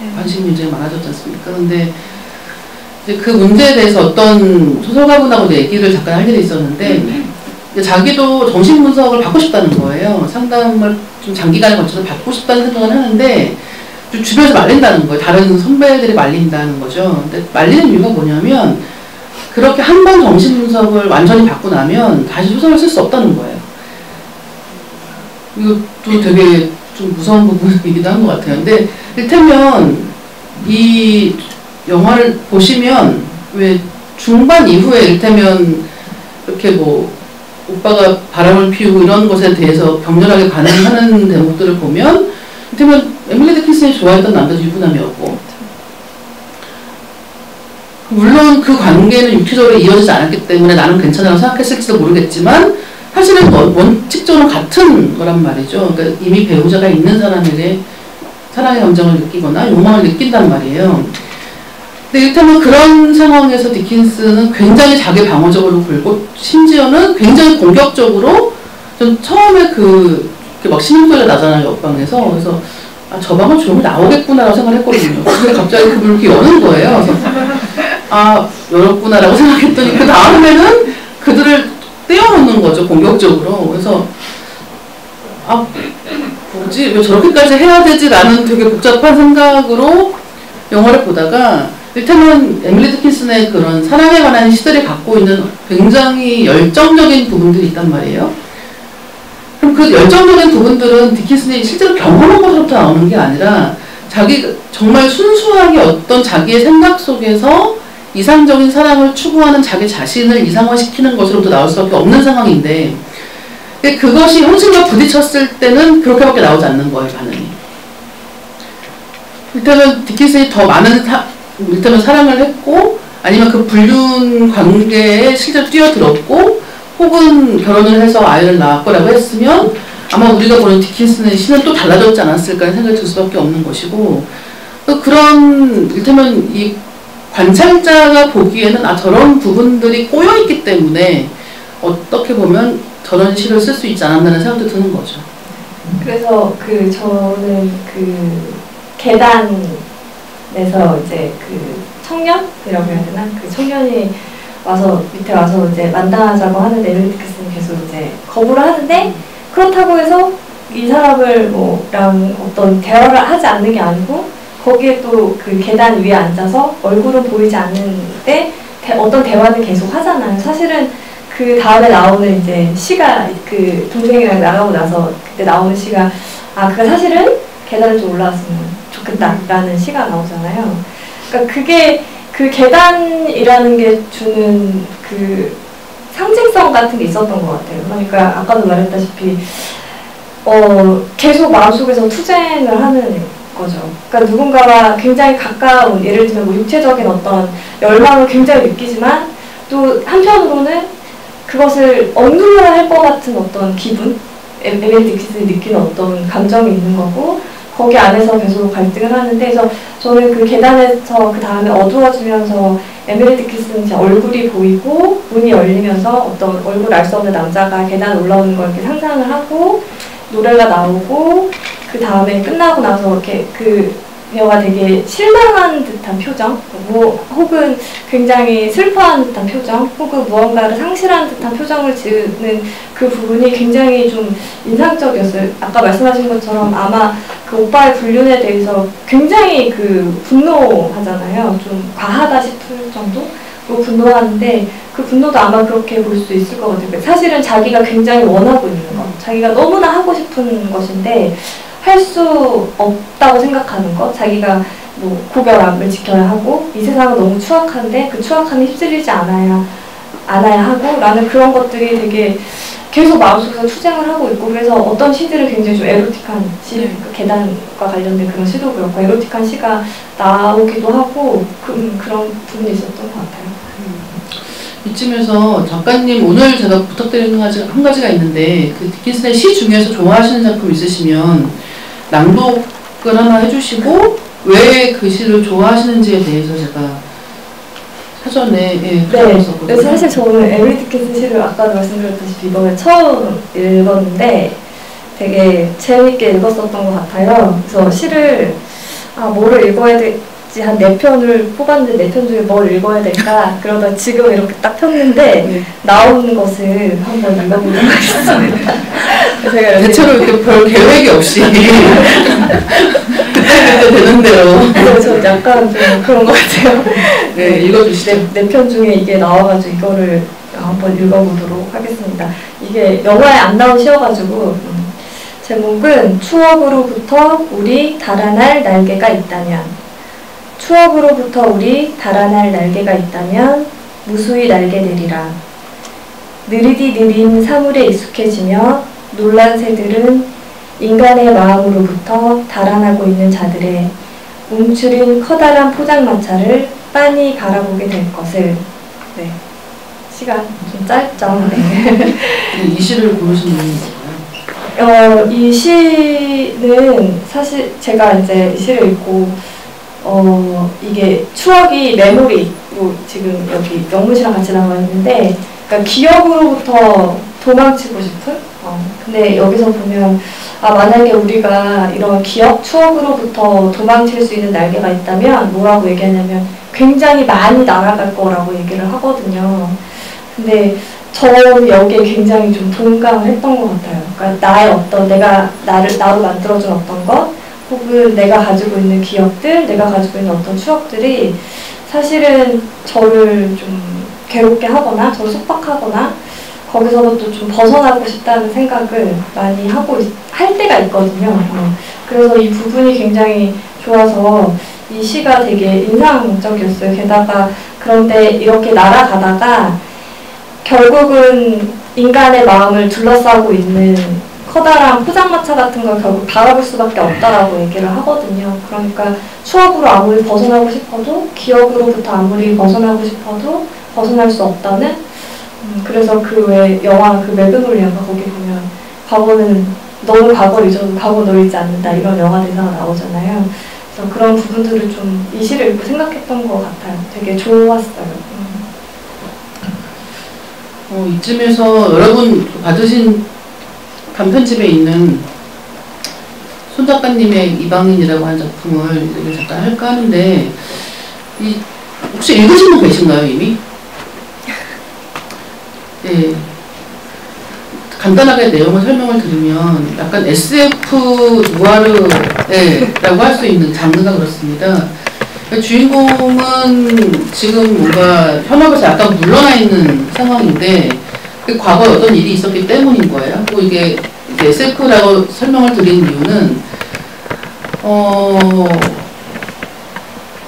네. 관심이 굉장히 많아졌지 않습니까? 이제 그 문제에 대해서 어떤 소설가분하고 얘기를 잠깐 할 일이 있었는데 이제 자기도 정신 분석을 받고 싶다는 거예요. 상담을 좀 장기간에 걸쳐서 받고 싶다는 생각을 하는데 좀 주변에서 말린다는 거예요. 다른 선배들이 말린다는 거죠. 근데 말리는 이유가 뭐냐면 그렇게 한 번 정신 분석을 완전히 받고 나면 다시 소설을 쓸 수 없다는 거예요. 이것도 되게 좀 무서운 부분이기도 한 것 같아요. 근데 일테면 이 영화를 보시면 왜 중반 이후에 일테면 이렇게 뭐 오빠가 바람을 피우고 이런 것에 대해서 격렬하게 반응하는 대목들을 보면 일테면 에밀리 데킨슨이 좋아했던 남자도 유부남이었고 물론 그 관계는 육체적으로 이어지지 않았기 때문에 나는 괜찮다고 생각했을지도 모르겠지만 사실은 원- 원칙적으로 같은 거란 말이죠. 그러니까 이미 배우자가 있는 사람에게 사랑의 감정을 느끼거나 욕망을 느낀단 말이에요. 근데 이를테면 그런 상황에서 디킨스는 굉장히 자기 방어적으로 굴고 심지어는 굉장히 공격적으로 전 처음에 그, 막 신음소리가 나잖아요, 옆방에서. 그래서 아, 저 방은 조용히 나오겠구나라고 생각했거든요. 근데 갑자기 그 문을 이렇게 여는 거예요. 아, 열었구나라고 생각했더니 그 다음에는 그들을 떼어놓는 거죠, 공격적으로. 그래서 아, 뭐지? 왜 저렇게까지 해야 되지 라는 되게 복잡한 생각으로 영화를 보다가 일테면 에밀리 디킨슨의 그런 사랑에 관한 시들이 갖고 있는 굉장히 열정적인 부분들이 있단 말이에요. 그럼 그 열정적인 부분들은 디킨슨이 실제로 경험한 것으로부터 나오는 게 아니라 자기 정말 순수하게 어떤 자기의 생각 속에서 이상적인 사랑을 추구하는 자기 자신을 이상화시키는 것으로부터 나올 수밖에 없는 상황인데 그것이 현실과 부딪혔을 때는 그렇게밖에 나오지 않는 거예요 반응이. 일단은 디킨슨이 더 많은 사, 일단은 사랑을 했고 아니면 그 불륜 관계에 실제로 뛰어들었고 혹은 결혼을 해서 아이를 낳았거라고 했으면 아마 우리가 보는 디킨슨의 시는 또 달라졌지 않았을까 생각이 들 수밖에 없는 것이고 또 그런 일테면 이 관찰자가 보기에는 아 저런 부분들이 꼬여 있기 때문에 어떻게 보면 저런 시를 쓸 수 있지 않았나는 생각도 드는 거죠. 그래서 그 저는 그 계단 에서 이제 그 청년이라고 해야 되나 그 청년이 와서 밑에 와서 이제 만나자고 하는데 디킨슨이 계속 이제 거부를 하는데 그렇다고 해서 이 사람을 뭐랑 어떤 대화를 하지 않는 게 아니고 거기에 또 그 계단 위에 앉아서 얼굴은 보이지 않는데 대- 어떤 대화는 계속 하잖아요. 사실은 그 다음에 나오는 이제 시가 그 동생이랑 나가고 나서 그때 나오는 시가 아 그가 사실은 계단을 좀 올라왔으면 좋겠다라는 시가 나오잖아요. 그러니까 그게 그 계단이라는 게 주는 그 상징성 같은 게 있었던 것 같아요. 그러니까 아까도 말했다시피 어 계속 마음속에서 투쟁을 하는 거죠. 그러니까 누군가와 굉장히 가까운 예를 들면 뭐 육체적인 어떤 열망을 굉장히 느끼지만 또 한편으로는 그것을 억눌러야 할 것 같은 어떤 기분, 디킨슨이 느끼는 어떤 감정이 있는 거고 거기 안에서 계속 갈등을 하는데 그래서 저는 그 계단에서 그 다음에 어두워지면서 에밀리 디킨슨 제 얼굴이 보이고 문이 열리면서 어떤 얼굴 알 수 없는 남자가 계단 올라오는 걸 이렇게 상상을 하고 노래가 나오고 그 다음에 끝나고 나서 이렇게 그 배우가 되게 실망한 듯한 표정, 뭐 혹은 굉장히 슬퍼한 듯한 표정, 혹은 무언가를 상실한 듯한 표정을 지으는 그 부분이 굉장히 좀 인상적이었어요. 아까 말씀하신 것처럼 아마 그 오빠의 불륜에 대해서 굉장히 그 분노하잖아요. 좀 과하다 싶을 정도? 로 분노하는데 그 분노도 아마 그렇게 볼 수 있을 것 같아요. 사실은 자기가 굉장히 원하고 있는 것, 자기가 너무나 하고 싶은 것인데 할 수 없다고 생각하는 것, 자기가 뭐 고결함을 지켜야 하고 이 세상은 너무 추악한데 그 추악함에 휩쓸리지 않아야 않아야 하고 라는 그런 것들이 되게 계속 마음속에서 투쟁을 하고 있고 그래서 어떤 시들은 굉장히 좀 에로틱한 시, 네. 그 계단과 관련된 그런 시도 그렇고 에로틱한 시가 나오기도 하고 그, 음, 그런 부분이 있었던 것 같아요. 이쯤에서 작가님 오늘 제가 부탁드리는 한 가지가 있는데 그 디킨슨의 시 중에서 좋아하시는 작품 있으시면 낭독을 하나 해주시고 왜그 시를 좋아하시는지에 대해서 제가 사전에 예, 네. 그래서 사실 저는 에밀리 디킨슨 시를 아까도 말씀드렸다시피 이번에 처음 읽었는데 되게 재밌게 읽었었던 것 같아요. 그래서 시를 아 뭐를 읽어야 될지 한네 편을 뽑았는데 네 편 중에 뭘 읽어야 될까 그러다 지금 이렇게 딱 폈는데 네. 나오는 것을 한번 읽어보도록 하겠습니다. 제가 대체로 이렇게 별 계획이 없이 그때 되는 대로 그래서 약간 좀 그런 것 같아요. 네, 읽어주시죠. 네 편 중에 이게 나와가지고 이거를 한번 읽어보도록 하겠습니다. 이게 영화에 안 나온 시여가지고 음, 제목은 추억으로부터 우리 달아날 날개가 있다면 추억으로부터 우리 달아날 날개가 있다면 무수히 날개내리라 느리디 느린 사물에 익숙해지며 놀란 새들은 인간의 마음으로부터 달아나고 있는 자들의 움츠린 커다란 포장마차를 빤히 바라보게 될 것을 네 시간 좀 짧죠 네. 이 시를 고르신 이유는? 어, 이 시는 사실 제가 이제 이 시를 읽고 어, 이게 추억이 메모리로 지금 여기 영문시랑 같이 나와 있는데 그러니까 기억으로부터 도망치고 싶은 어, 근데 여기서 보면 아 만약에 우리가 이런 기억 추억으로부터 도망칠 수 있는 날개가 있다면 뭐라고 얘기하냐면 굉장히 많이 날아갈 거라고 얘기를 하거든요. 근데 저는 여기에 굉장히 좀 동감을 했던 것 같아요. 그러니까 나의 어떤 내가 나를 나로 만들어준 어떤 것, 혹은 내가 가지고 있는 기억들, 내가 가지고 있는 어떤 추억들이 사실은 저를 좀 괴롭게 하거나 저를 속박하거나 거기서부터 좀 벗어나고 싶다는 생각을 많이 하고 있- 할 때가 있거든요. 어. 그래서 이 부분이 굉장히 좋아서 이 시가 되게 인상적이었어요. 게다가 그런데 이렇게 날아가다가 결국은 인간의 마음을 둘러싸고 있는 커다란 포장마차 같은 걸 결국 바라볼 수밖에 없다라고 얘기를 하거든요. 그러니까 추억으로 아무리 벗어나고 싶어도 기억으로부터 아무리 벗어나고 싶어도 벗어날 수 없다는 음, 그래서 그왜 영화 그 매그놀리아가 거기 보면 과거는 너는 과거를 잊어도 과거 널 잊지 않는다 이런 영화 대사가 나오잖아요. 그래서 그런 부분들을 좀 이 시를 읽고 생각했던 것 같아요. 되게 좋았어요. 음. 어, 이쯤에서 여러분 받으신 단편집에 있는 손 작가님의 이방인이라고 하는 작품을 잠깐 할까 하는데 이 혹시 읽으신 분 계신가요 이미? 네. 간단하게 내용을 설명을 드리면 약간 SF 누아르라고 할 수 있는 장르가 그렇습니다. 그러니까 주인공은 지금 뭔가 현업에서 약간 물러나 있는 상황인데 그 과거에 어떤 일이 있었기 때문인 거예요. 그리고 이게 SF라고 설명을 드린 이유는 어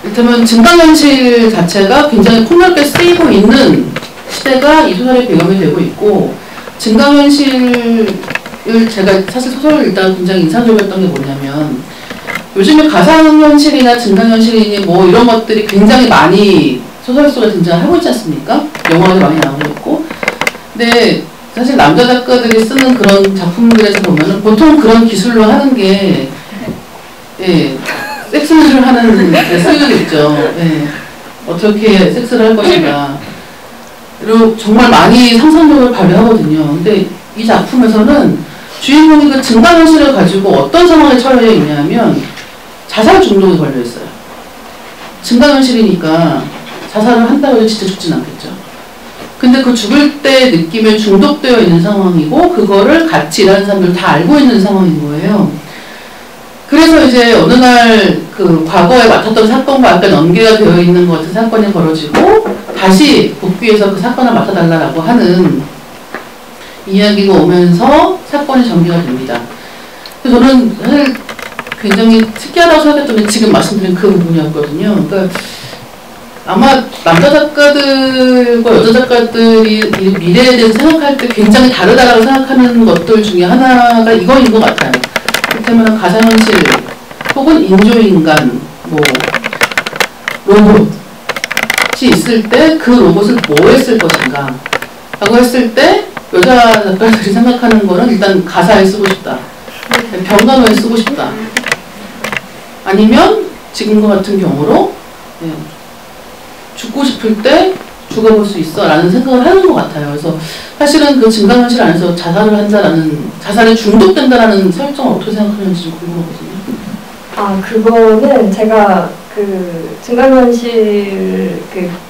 이를테면 증강현실 자체가 굉장히 폭넓게 쓰이고 있는 시대가 이 소설의 배경이 되고 있고 증강현실을 제가 사실 소설을 읽다가 굉장히 인상적이었던 게 뭐냐면 요즘에 가상현실이나 증강현실이니 뭐 이런 것들이 굉장히 많이 소설 속에 등장하고 있지 않습니까? 영화도 많이 나오고 있고 근데 사실 남자 작가들이 쓰는 그런 작품들에서 보면은 보통 그런 기술로 하는 게 예, 섹스를 하는 데 쓰여있죠. 예, 어떻게 섹스를 할 것인가. 그리고 정말 많이 상상력을 발휘하거든요. 근데 이 작품에서는 주인공이 그 증강현실을 가지고 어떤 상황에 처해 있냐면 자살 중독에 걸려 있어요. 증강현실이니까 자살을 한다고 해도 진짜 죽진 않겠죠. 근데 그 죽을 때 느낌에 중독되어 있는 상황이고 그거를 같이 일하는 사람들 다 알고 있는 상황인 거예요. 그래서 이제 어느 날 그 과거에 맡았던 사건과 약간 연계가 되어 있는 것 같은 사건이 벌어지고 다시 복귀해서 그 사건을 맡아달라고 하는 이야기가 오면서 사건이 전개가 됩니다. 저는 사실 굉장히 특이하다고 생각했던 게 지금 말씀드린 그 부분이었거든요. 그러니까 아마 남자 작가들과 여자 작가들이 이 미래에 대해서 생각할 때 굉장히 다르다라고 생각하는 것들 중에 하나가 이거인 것 같아요. 그렇다면 가상현실 혹은 인조인간 뭐 로봇이 있을 때 그 로봇을 뭐 했을 것인가 라고 했을 때 여자 작가들이 생각하는 거는 일단 가사에 쓰고 싶다. 병간호에 쓰고 싶다. 아니면 지금과 같은 경우로 예, 죽고 싶을 때 죽어볼 수 있어 라는 생각을 하는 것 같아요. 그래서 사실은 그 증강현실 안에서 자살을 한다라는 자살에 중독된다라는 설정을 어떻게 생각하는지 좀 궁금하거든요. 아 그거는 제가 그 증강현실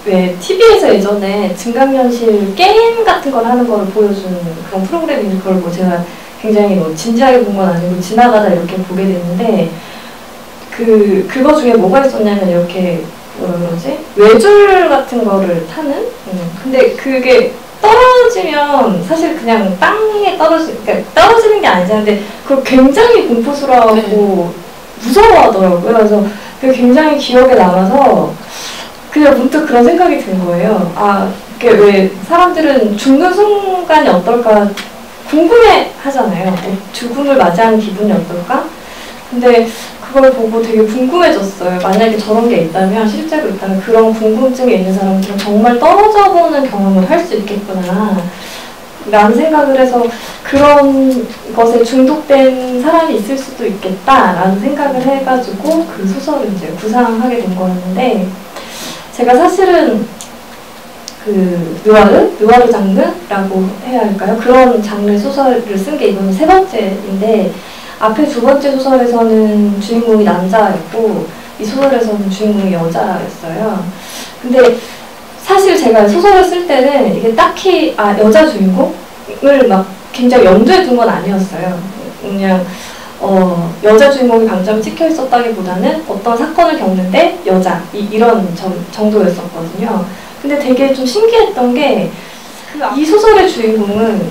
그왜 TV에서 예전에 증강현실 게임 같은 걸 하는 걸 보여주는 그런 프로그램인 그걸 뭐 제가 굉장히 뭐 진지하게 본 건 아니고 지나가다 이렇게 보게 됐는데 그 그거 중에 뭐가 있었냐면 이렇게 뭐라 그러지 외줄 같은 거를 타는 음. 근데 그게 떨어지면 사실 그냥 땅에 떨어지 그러니까 떨어지는 게 아니잖아요. 그걸 굉장히 공포스러워하고 네. 무서워하더라고요. 그래서 그게 굉장히 기억에 남아서 그냥 문득 그런 생각이 든 거예요. 아, 이게 왜 사람들은 죽는 순간이 어떨까 궁금해 하잖아요. 뭐 죽음을 맞이하는 기분이 어떨까? 근데 그걸 보고 되게 궁금해졌어요. 만약에 저런 게 있다면, 실제로 있다면 그런 궁금증이 있는 사람들은 정말 떨어져 보는 경험을 할 수 있겠구나. 라는 생각을 해서 그런 것에 중독된 사람이 있을 수도 있겠다라는 생각을 해가지고 그 소설을 이제 구상하게 된 거였는데 제가 사실은 그 느와르? 느와르 장르라고 해야 할까요? 그런 장르 소설을 쓴 게 이번이 세 번째인데 앞에 두 번째 소설에서는 주인공이 남자였고 이 소설에서는 주인공이 여자였어요. 근데 사실 제가 소설을 쓸 때는 이게 딱히 아 여자 주인공을 막 굉장히 염두에 둔 건 아니었어요. 그냥 어, 여자 주인공이 방점이 찍혀 있었다기보다는 어떤 사건을 겪는데 여자 이, 런 정도였었거든요. 근데 되게 좀 신기했던 게 이 소설의 주인공은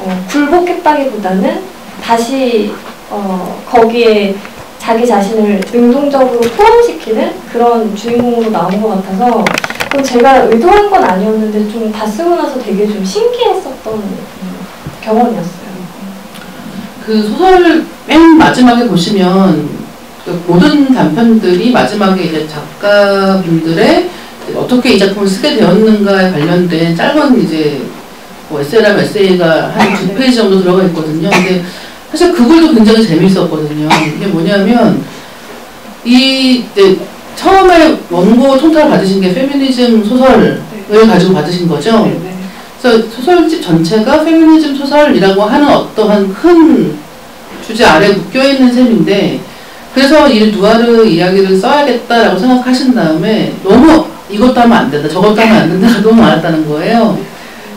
어, 굴복했다기보다는 다시 어, 거기에 자기 자신을 능동적으로 포함시키는 그런 주인공으로 나온 것 같아서 제가 의도한 건 아니었는데 좀 다 쓰고 나서 되게 좀 신기했었던 음, 경험이었어요. 그 소설 맨 마지막에 보시면 그 모든 단편들이 마지막에 이제 작가분들의 어떻게 이 작품을 쓰게 되었는가에 관련된 짧은 이제 뭐 에세이라면 에세이가 한 두 페이지 정도 들어가 있거든요. 근데 사실 그 글도 굉장히 재밌었거든요. 이게 뭐냐면 이 네, 처음에 원고 총탈 받으신 게 페미니즘 소설을 네. 가지고 받으신 거죠. 네, 네. 그래서 소설집 전체가 페미니즘 소설이라고 하는 어떠한 큰 주제 아래 묶여 있는 셈인데 그래서 이 누아르 이야기를 써야겠다라고 생각하신 다음에 너무 이것도 하면 안 된다, 저것도 하면 안 된다가 너무 많았다는 거예요.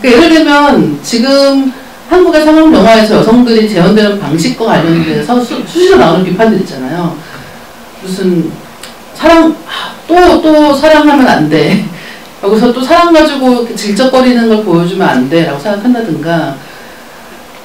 그러니까 예를 들면 지금 한국의 상업 영화에서 여성들이 재현되는 방식과 관련돼서 수, 수시로 나오는 비판들 있잖아요. 무슨 사랑 또또 또 사랑하면 안 돼. 여기서 또 사랑 가지고 질적거리는 걸 보여주면 안 돼라고 생각한다든가.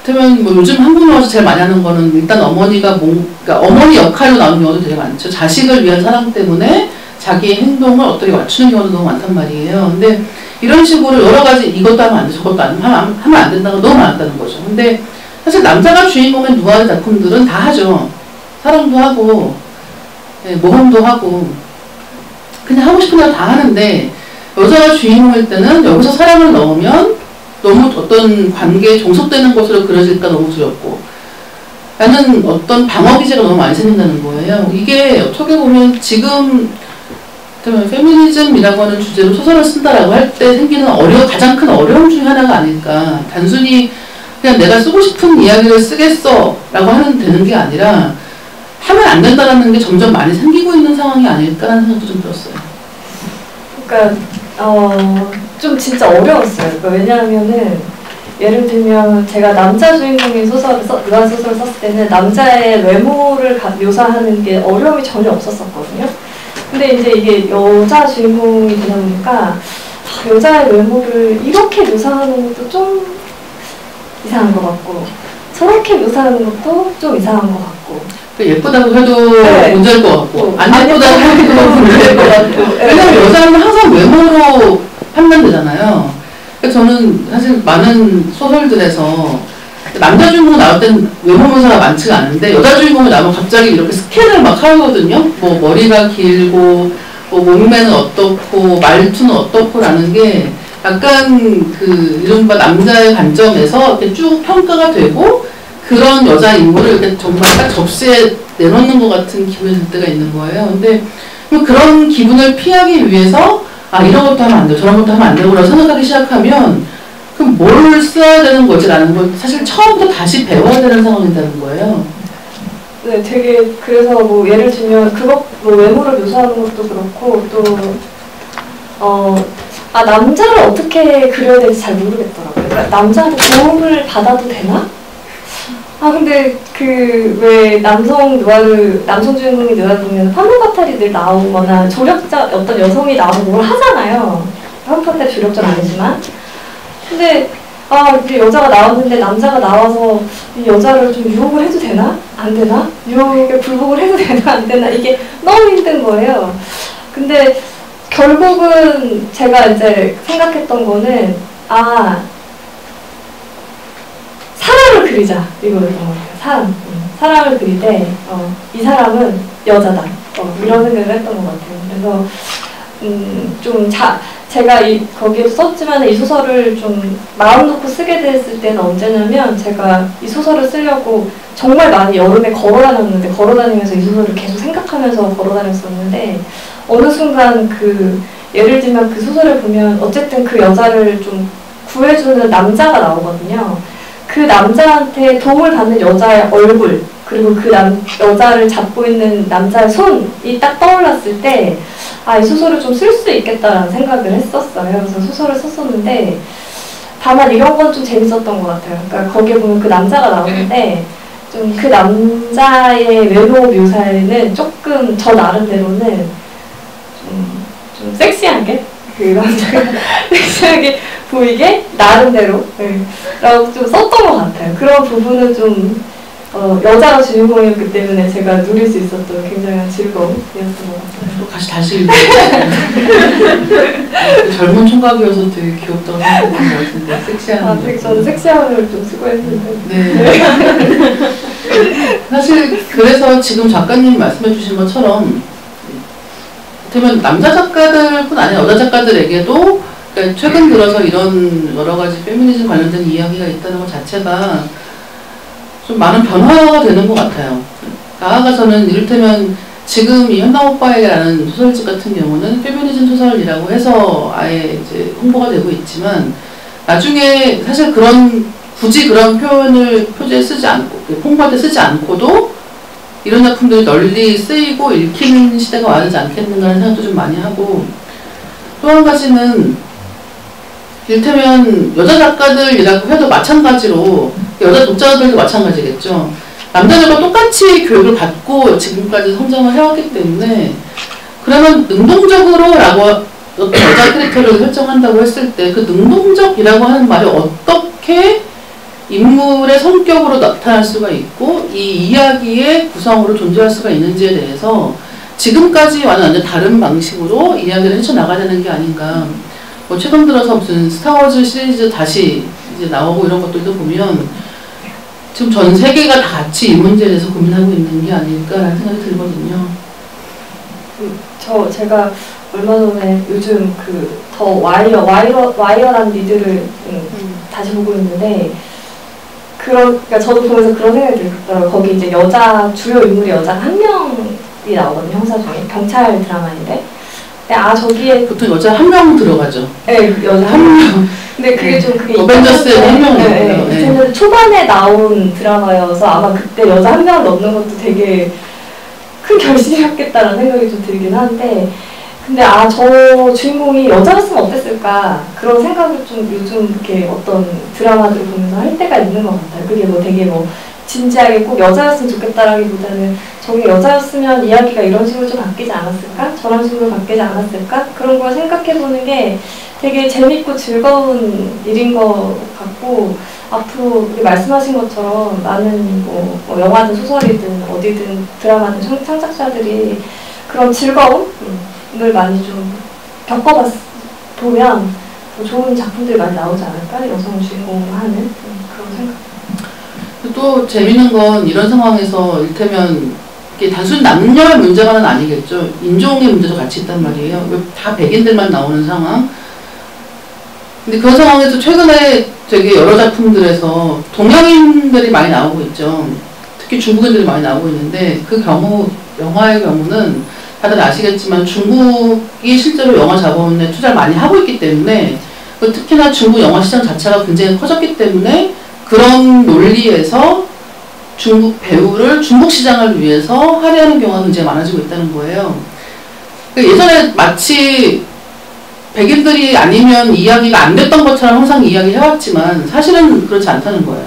그러면 뭐 요즘 한국 영화에서 제일 많이 하는 거는 일단 어머니가 뭐, 그러니까 어머니 역할로 나오는 경우도 되게 많죠. 자식을 위한 사랑 때문에 자기의 행동을 어떻게 맞추는 경우도 너무 많단 말이에요. 근데 이런 식으로 여러 가지 이것도 하면 안 돼, 저것도 안, 하면, 하면 안 된다고 너무 많았다는 거죠. 근데 사실 남자가 주인공의 누아르 작품들은 다 하죠. 사랑도 하고, 네, 모험도 하고, 그냥 하고 싶은 거다 하는데, 여자가 주인공일 때는 여기서 사랑을 넣으면 너무 어떤 관계에 종속되는 것으로 그려질까 너무 두렵고, 라는 어떤 방어 기제가 너무 많이 생긴다는 거예요. 이게 어떻게 보면 지금 그러면 페미니즘이라고 하는 주제로 소설을 쓴다라고 할 때 생기는 어려 가장 큰 어려움 중에 하나가 아닐까. 단순히 그냥 내가 쓰고 싶은 이야기를 쓰겠어라고 하면 되는 게 아니라 하면 안 된다라는 게 점점 많이 생기고 있는 상황이 아닐까라는 생각도 좀 들었어요. 그러니까 어, 좀 진짜 어려웠어요. 그러니까 왜냐하면은 예를 들면 제가 남자 주인공인 소설을 써, 소설을 썼을 때는 남자의 외모를 가, 묘사하는 게 어려움이 전혀 없었었거든요. 근데 이제 이게 여자 주인공이 되다 보니까 아, 여자의 외모를 이렇게 묘사하는 것도 좀 이상한 것 같고 저렇게 묘사하는 것도 좀 이상한 것 같고 그 예쁘다고 해도 네. 문제일 것 같고 안 예쁘다고 해도 문제일 것 같고 왜냐면 여자는 항상 외모 상반되잖아요. 그러니까 저는 사실 많은 소설들에서 남자 주인공 나올 땐 외모 묘사가 많지가 않은데 여자 주인공이 나오면 갑자기 이렇게 스캔을 막 하거든요. 뭐 머리가 길고 뭐 몸매는 어떻고 말투는 어떻고라는 게 약간 그 이른바 남자의 관점에서 이렇게 쭉 평가가 되고 그런 여자 인물을 이렇게 정말 딱 접시에 내놓는 것 같은 기분이 들 때가 있는 거예요. 근데 뭐 그런 기분을 피하기 위해서 아 이런 것도 하면 안 돼, 저런 것도 하면 안 되고 라고 생각하기 시작하면 그럼 뭘 써야 되는 거지라는 걸 사실 처음부터 다시 배워야 되는 상황이라는 거예요. 네, 되게 그래서 뭐 예를 들면 그것 뭐 외모를 묘사하는 것도 그렇고 또 어 아 남자를 어떻게 그려야 될지 잘 모르겠더라고요. 그러니까 남자한테 도움을 받아도 되나? 아 근데 그 왜 남성 누아르 남성 주인공이 누아르 보면 판문가탈이 늘 나오거나 조력자 어떤 여성이 나오고 뭘 하잖아요. 판문가탈 조력자는 아니지만 근데 아 이제 여자가 나왔는데 남자가 나와서 이 여자를 좀 유혹을 해도 되나? 안 되나? 유혹에 불복을 해도 되나? 안 되나? 이게 너무 힘든 거예요. 근데 결국은 제가 이제 생각했던 거는 아 사람을 그리자. 이거였던 것 같아요. 사람. 음, 사람을 그리되 어, 이 사람은 여자다. 어, 이런 생각을 했던 것 같아요. 그래서 음, 좀 자, 제가 이, 거기에 썼지만 이 소설을 좀 마음 놓고 쓰게 됐을 때는 언제냐면 제가 이 소설을 쓰려고 정말 많이 여름에 걸어 다녔는데 걸어 다니면서 이 소설을 계속 생각하면서 걸어 다녔었는데 어느 순간 그 예를 들면 그 소설을 보면 어쨌든 그 여자를 좀 구해주는 남자가 나오거든요. 그 남자한테 도움을 받는 여자의 얼굴 그리고 그 남, 여자를 잡고 있는 남자의 손이 딱 떠올랐을 때 아, 이 소설을 좀 쓸 수 있겠다라는 생각을 했었어요. 그래서 소설을 썼었는데, 다만 이런 건 좀 재밌었던 것 같아요. 그러니까 거기에 보면 그 남자가 나오는데, 좀 그 남자의 외모 묘사에는 조금 저 나름대로는 좀, 좀 섹시하게, 그 남자가 섹시하게 보이게 나름대로, 네, 라고 좀 썼던 것 같아요. 그런 부분은 좀 어, 여자가 주인공이었기 때문에 제가 누릴 수 있었던 굉장한 즐거움이었던 것 같아요. 또 다시 다시 읽어요. 젊은 총각이어서 되게 귀엽다고 것 같은데 섹시한. 아, 섹, 저는 섹시함을 좀 수고했는데. 네. 사실 그래서 지금 작가님이 말씀해 주신 것처럼 그러면 남자 작가들뿐 아니라 여자 작가들에게도 그러니까 최근 들어서 이런 여러 가지 페미니즘 관련된 이야기가 있다는 것 자체가 좀 많은 변화가 되는 것 같아요. 나아가서는 이를테면 지금 이 현당 오빠에게라는 소설집 같은 경우는 페미니즘 소설이라고 해서 아예 이제 홍보가 되고 있지만 나중에 사실 그런 굳이 그런 표현을 표지에 쓰지 않고 홍보할 때 쓰지 않고도 이런 작품들이 널리 쓰이고 읽히는 시대가 와야 되지 않겠는가 하는 생각도 좀 많이 하고 또 한 가지는 이를테면 여자 작가들이라고 해도 마찬가지로 여자 독자들도 마찬가지겠죠. 남자들과 똑같이 교육을 받고 지금까지 성장을 해왔기 때문에 그러면 능동적으로라고 여자 캐릭터를 설정한다고 했을 때 그 능동적이라고 하는 말이 어떻게 인물의 성격으로 나타날 수가 있고 이 이야기의 구성으로 존재할 수가 있는지에 대해서 지금까지와는 완전 다른 방식으로 이야기를 헤쳐나가야 되는 게 아닌가 뭐 최근 들어서 무슨 스타워즈 시리즈 다시 이제 나오고 이런 것들도 보면 지금 전 세계가 다 같이 이 문제에 대해서 고민하고 있는 게 아닐까라는 생각이 들거든요. 그, 저 제가 얼마 전에 요즘 그 더 와이어 와이어 와이어란 리드를 음, 음. 다시 보고 있는데 그런 그러니까 저도 보면서 그런 생각이 들더라고요. 거기 이제 여자 주요 인물이 여자 한 명이 나오거든요. 형사 중에 경찰 드라마인데 네, 아 저기에 보통 여자 한 명 들어가죠. 네, 여자 한 명. 근데 그게 좀 그게 어벤져스에 한명 네, 네. 네. 초반에 나온 드라마여서 아마 그때 여자 한명 넣는 것도 되게 큰 결심이었겠다라는 생각이 좀 들긴 한데 근데 아 저 주인공이 여자였으면 어땠을까 그런 생각을 좀 요즘 이렇게 어떤 드라마들을 보면서 할 때가 있는 것 같아요. 그게 뭐 되게 뭐 진지하게 꼭 여자였으면 좋겠다라기보다는 저게 여자였으면 이야기가 이런 식으로 좀 바뀌지 않았을까? 저런 식으로 바뀌지 않았을까? 그런 걸 생각해보는 게 되게 재밌고 즐거운 일인 것 같고 앞으로 말씀하신 것처럼 많은 뭐, 뭐 영화든 소설이든 어디든 드라마든 창작자들이 그런 즐거움을 많이 좀 겪어봤 보면 뭐 좋은 작품들이 많이 나오지 않을까 여성 주인공으로 하는. 또 재밌는 건 이런 상황에서 일테면 이게 단순히 남녀의 문제만은 아니겠죠. 인종의 문제도 같이 있단 말이에요. 왜다 백인들만 나오는 상황. 근데 그런 상황에서 최근에 되게 여러 작품들에서 동양인들이 많이 나오고 있죠. 특히 중국인들이 많이 나오고 있는데 그 경우 영화의 경우는 다들 아시겠지만 중국이 실제로 영화 자본에 투자를 많이 하고 있기 때문에 그 특히나 중국 영화 시장 자체가 굉장히 커졌기 때문에 그런 논리에서 중국 배우를 중국 시장을 위해서 할애하는 경우가 굉장히 많아지고 있다는 거예요. 그 예전에 마치 백인들이 아니면 이야기가 안 됐던 것처럼 항상 이야기해왔지만 사실은 그렇지 않다는 거예요.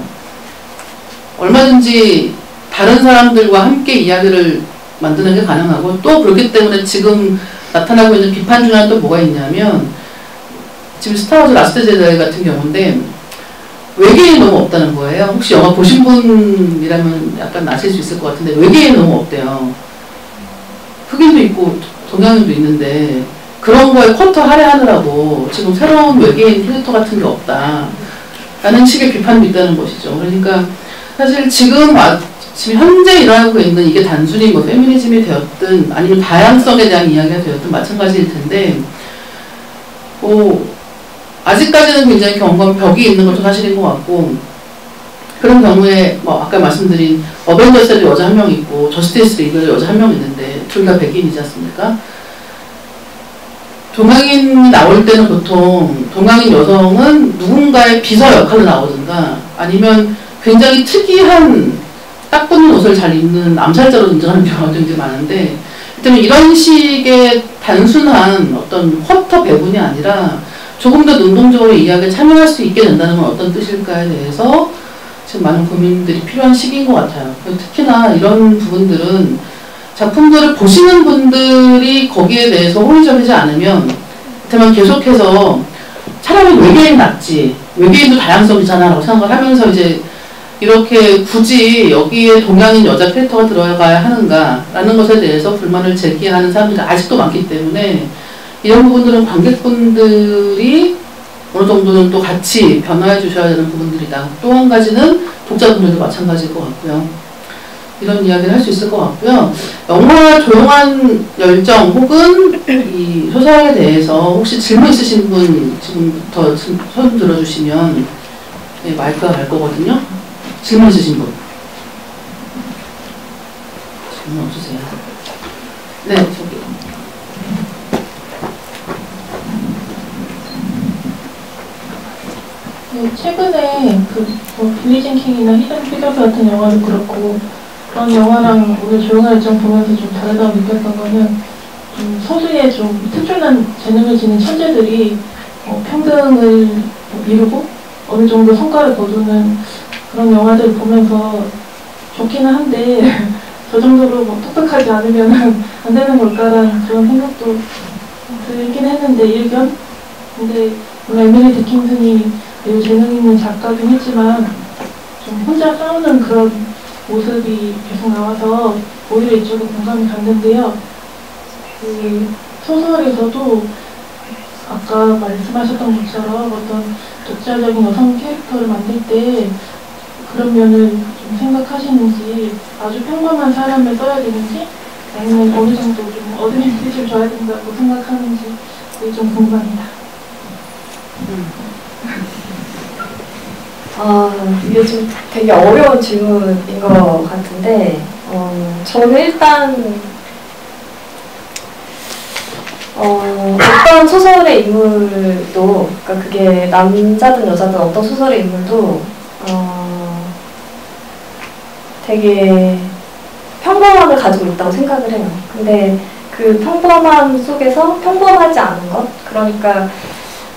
얼마든지 다른 사람들과 함께 이야기를 만드는 게 가능하고 또 그렇기 때문에 지금 나타나고 있는 비판 중에 또 뭐가 있냐면 지금 스타워즈 라스트 제다이 같은 경우인데 외계인이 너무 없다는 거예요. 혹시 영화 보신 분이라면 약간 아실 수 있을 것 같은데 외계인이 너무 없대요. 흑인도 있고 동양인도 있는데 그런 거에 쿼터 할애하느라고 지금 새로운 외계인 캐릭터 같은 게 없다. 라는 식의 비판도 있다는 것이죠. 그러니까 사실 지금 와- 지금 현재 일어나고 있는 이게 단순히 뭐 페미니즘이 되었든 아니면 다양성에 대한 이야기가 되었든 마찬가지일 텐데 뭐 아직까지는 굉장히 경건 벽이 있는 것도 사실인 것 같고 그런 경우에 뭐 아까 말씀드린 어벤져스에도 여자 한 명 있고 저스티스 리그에도 여자 한 명 있는데 둘 다 백인이지 않습니까? 동양인이 나올 때는 보통 동양인 여성은 누군가의 비서 역할로 나오든가 아니면 굉장히 특이한 딱 붙는 옷을 잘 입는 암살자로 등장하는 경우가 굉장히 많은데 때문에 이런 식의 단순한 어떤 쿼터 배분이 아니라 조금 더 능동적으로 이야기에 참여할 수 있게 된다는 건 어떤 뜻일까에 대해서 지금 많은 고민들이 필요한 시기인 것 같아요. 특히나 이런 부분들은 작품들을 보시는 분들이 거기에 대해서 호의적이지 않으면 그렇다면 계속해서 차라리 외계인 낫지 외계인도 다양성이잖아 라고 생각을 하면서 이제 이렇게 굳이 여기에 동양인 여자 캐릭터가 들어가야 하는가 라는 것에 대해서 불만을 제기하는 사람들이 아직도 많기 때문에 이런 부분들은 관객분들이 어느 정도는 또 같이 변화해 주셔야 되는 부분들이다. 또 한 가지는 독자분들도 마찬가지일 것 같고요. 이런 이야기를 할 수 있을 것 같고요. 영화 조용한 열정 혹은 이 소설에 대해서 혹시 질문 있으신 분 지금부터 손 들어주시면 네, 마이크가 갈 거거든요. 질문 있으신 분. 질문 없으세요? 네, 저기. 네, 최근에 그 뭐, 빌리진 킹이나 히든 피겨스 같은 영화도 그렇고 그런 영화랑 오늘 조용한 열정 보면서 좀 다르다고 느꼈던 거는 좀 서두에 좀 특출난 재능을 지닌 천재들이 어, 평등을 뭐 이루고 어느 정도 성과를 거두는 그런 영화들을 보면서 좋기는 한데 저 정도로 뭐 똑똑하지 않으면 안 되는 걸까라는 그런 생각도 들긴 했는데 일견? 근데 오늘 에밀리 디킨슨이 매우 재능 있는 작가긴 했지만 좀 혼자 싸우는 그런 모습이 계속 나와서 오히려 이쪽에 공감이 갔는데요. 그 소설에서도 아까 말씀하셨던 것처럼 어떤 독자적인 여성 캐릭터를 만들 때 그런 면을 좀 생각하시는지 아주 평범한 사람을 써야 되는지 아니면 어느 정도 좀 어드밴티지를 줘야 된다고 생각하는지 그게 좀 궁금합니다. 아, 이게 좀 되게 어려운 질문인 것 같은데, 어, 저는 일단, 어, 어떤 소설의 인물도, 그러니까 그게 남자든 여자든 어떤 소설의 인물도, 어, 되게 평범함을 가지고 있다고 생각을 해요. 근데 그 평범함 속에서 평범하지 않은 것? 그러니까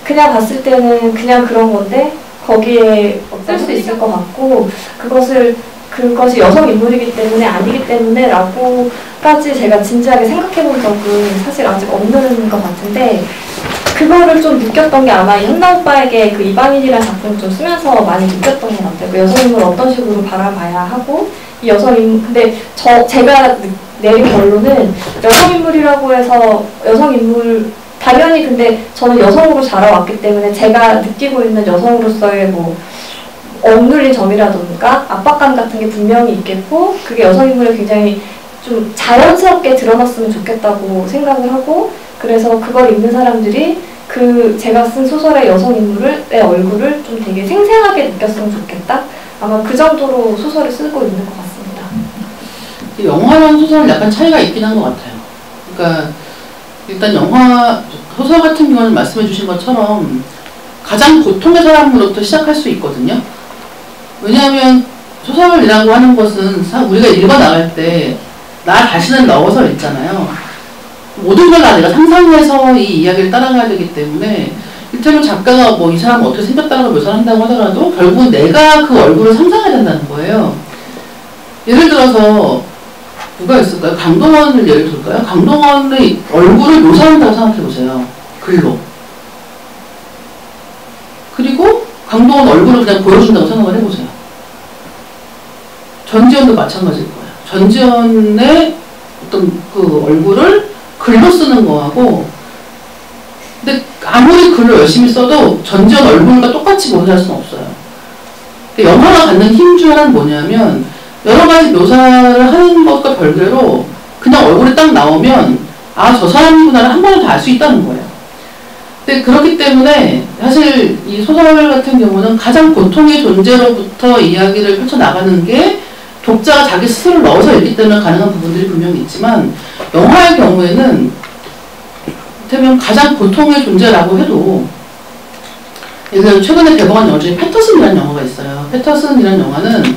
그냥 봤을 때는 그냥 그런 건데, 거기에 쓸 수 있을 것 같고 그것을 그것이 여성 인물이기 때문에 아니기 때문에 라고까지 제가 진지하게 생각해 본 적은 사실 아직 없는 것 같은데 그거를 좀 느꼈던 게 아마 이 현나 오빠에게 그 이방인이라는 작품을 좀 쓰면서 많이 느꼈던 것 같아요. 그 여성 인물을 어떤 식으로 바라봐야 하고 이 여성 인물 근데 저 제가 내린 결론은 여성 인물이라고 해서 여성 인물 당연히 근데 저는 여성으로 자라왔기 때문에 제가 느끼고 있는 여성으로서의 뭐 억눌린 점이라던가 압박감 같은 게 분명히 있겠고 그게 여성 인물에 굉장히 좀 자연스럽게 드러났으면 좋겠다고 생각을 하고 그래서 그걸 읽는 사람들이 그 제가 쓴 소설의 여성 인물의 얼굴을 좀 되게 생생하게 느꼈으면 좋겠다. 아마 그 정도로 소설을 쓰고 있는 것 같습니다. 영화랑 소설은 약간 차이가 있긴 한 것 같아요. 그러니까 일단 영화 소설 같은 경우는 말씀해 주신 것처럼 가장 보통의 사람으로부터 시작할 수 있거든요. 왜냐하면 소설이라고 하는 것은 사- 우리가 읽어 나갈 때 나 자신을 넣어서 읽잖아요. 모든 걸 다 내가 상상해서 이 이야기를 따라가야 되기 때문에 이를테면 작가가 뭐 이 사람 어떻게 생겼다고 묘사를 한다고 하더라도 결국은 내가 그 얼굴을 상상해야 된다는 거예요. 예를 들어서 누가 있을까요? 강동원을 예를 들까요? 강동원의 얼굴을 묘사한다고 생각해 보세요. 글로. 그리고 강동원 얼굴을 그냥 보여준다고 생각을 해보세요. 전지현도 마찬가지일 거예요. 전지현의 어떤 그 얼굴을 글로 쓰는 거하고 근데 아무리 글을 열심히 써도 전지현 얼굴과 똑같이 묘사할 수는 없어요. 영화가 갖는 힘 중 하나는 뭐냐면 여러 가지 묘사를 하는 것과 별개로 그냥 얼굴이 딱 나오면 아 저 사람이구나를 한 번에 다 알 수 있다는 거예요. 근데 그렇기 때문에 사실 이 소설 같은 경우는 가장 보통의 존재로부터 이야기를 펼쳐나가는 게 독자가 자기 스스로를 넣어서 읽기 때문에 가능한 부분들이 분명히 있지만 영화의 경우에는 이를테면 가장 보통의 존재라고 해도 예를 들어 최근에 개봉한 영화 중에 패터슨이라는 영화가 있어요. 패터슨이라는 영화는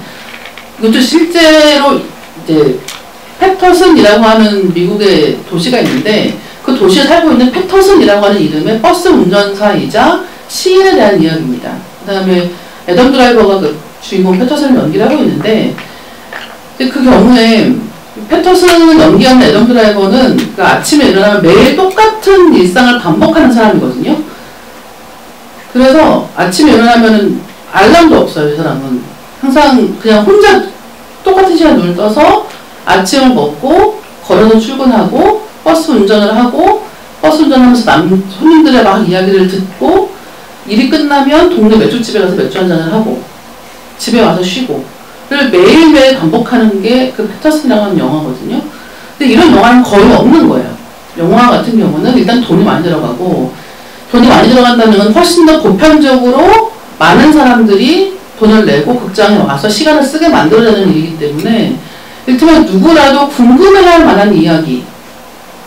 이것도 실제로 이제 패터슨이라고 하는 미국의 도시가 있는데 그 도시에 살고 있는 패터슨이라고 하는 이름의 버스 운전사이자 시인에 대한 이야기입니다. 그 다음에 애덤 드라이버가 그 주인공 패터슨을 연기를 하고 있는데 그 경우에 패터슨을 연기하는 애덤 드라이버는 그 아침에 일어나면 매일 똑같은 일상을 반복하는 사람이거든요. 그래서 아침에 일어나면은 알람도 없어요, 이 사람은. 항상 그냥 혼자 똑같은 시간에 눈을 떠서 아침을 먹고 걸어서 출근하고 버스 운전을 하고 버스 운전하면서 남 손님들의 막 이야기를 듣고 일이 끝나면 동네 맥주집에 가서 맥주 한 잔을 하고 집에 와서 쉬고 를 매일매일 반복하는 게 그 패터슨이라고 하는 영화거든요. 근데 이런 영화는 거의 없는 거예요. 영화 같은 경우는 일단 돈이 많이 들어가고 돈이 많이 들어간다는 건 훨씬 더 보편적으로 많은 사람들이 돈을 내고 극장에 와서 시간을 쓰게 만들어내는 일이기 때문에 이를테면 누구라도 궁금해야 할 만한 이야기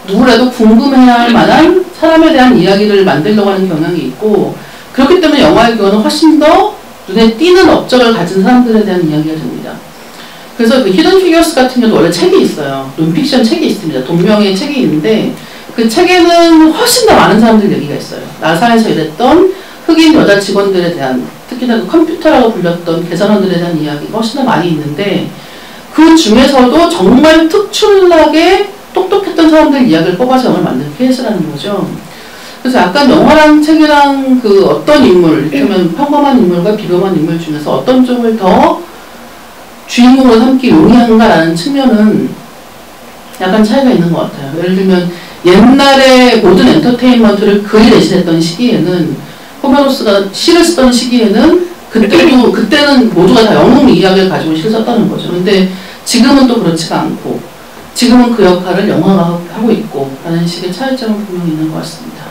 누구라도 궁금해야 할 만한 사람에 대한 이야기를 만들려고 하는 경향이 있고 그렇기 때문에 영화의 경우는 훨씬 더 눈에 띄는 업적을 가진 사람들에 대한 이야기가 됩니다. 그래서 그 히든 피겨스 같은 경우도 원래 책이 있어요. 논픽션 책이 있습니다. 동명의 책이 있는데 그 책에는 훨씬 더 많은 사람들 얘기가 있어요. 나사에서 일했던 흑인 여자 직원들에 대한 특히나 그 컴퓨터라고 불렸던 계산원들에 대한 이야기가 훨씬 더 많이 있는데 그 중에서도 정말 특출나게 똑똑했던 사람들 이야기를 뽑아서 영화를 만든 케이스라는 거죠. 그래서 약간 영화랑 책이랑 그 어떤 인물, 이를테면 평범한 인물과 비범한 인물 중에서 어떤 쪽을 더 주인공으로 삼기 용이한가라는 측면은 약간 차이가 있는 것 같아요. 예를 들면 옛날에 모든 엔터테인먼트를 글이 대신했던 시기에는 호메로스가 시를 쓰던 시기에는 그때도 그때는 모두가 다 영웅 이야기를 가지고 시를 썼다는 거죠. 근데 지금은 또 그렇지가 않고 지금은 그 역할을 영화가 하고 있고 라는 식의 차이점은 분명히 있는 것 같습니다.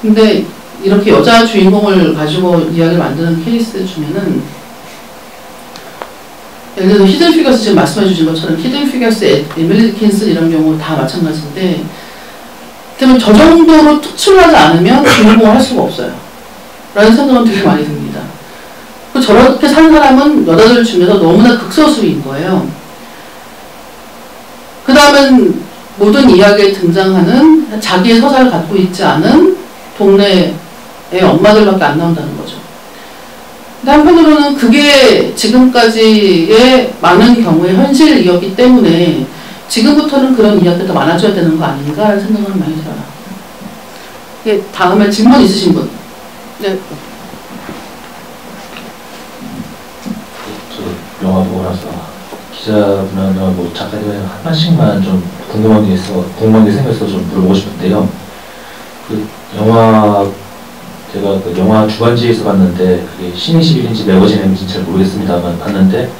근데 이렇게 여자 주인공을 가지고 이야기를 만드는 케이스 중에는 예를 들어서 히든 피겨스 지금 말씀해 주신 것처럼 히든 피겨스, 에밀리 디킨슨 이런 경우 다 마찬가지인데 그러면 저 정도로 특출나지 않으면 주인공을 할 수가 없어요. 라는 생각은 되게 많이 듭니다. 그 저렇게 산 사람은 여자들 중에서 너무나 극소수인 거예요. 그 다음은 모든 이야기에 등장하는 자기의 서사를 갖고 있지 않은 동네의 엄마들밖에 안 나온다는 거죠. 근데 한편으로는 그게 지금까지의 많은 경우의 현실이었기 때문에 지금부터는 그런 이야기가 더 많아져야 되는 거 아닌가 생각은 많이 들어요. 예, 다음에 질문 있으신 분. 네. 저 영화 보고 나서 기자분이나 뭐 작가들 한 마씩만 좀 궁금한 게 있어 궁금한 게 생겨서 좀 물어보고 싶은데요. 그 영화 제가 그 영화 주간지에서 봤는데 그게 신의 11인지 매거진인지 잘 모르겠습니다만 봤는데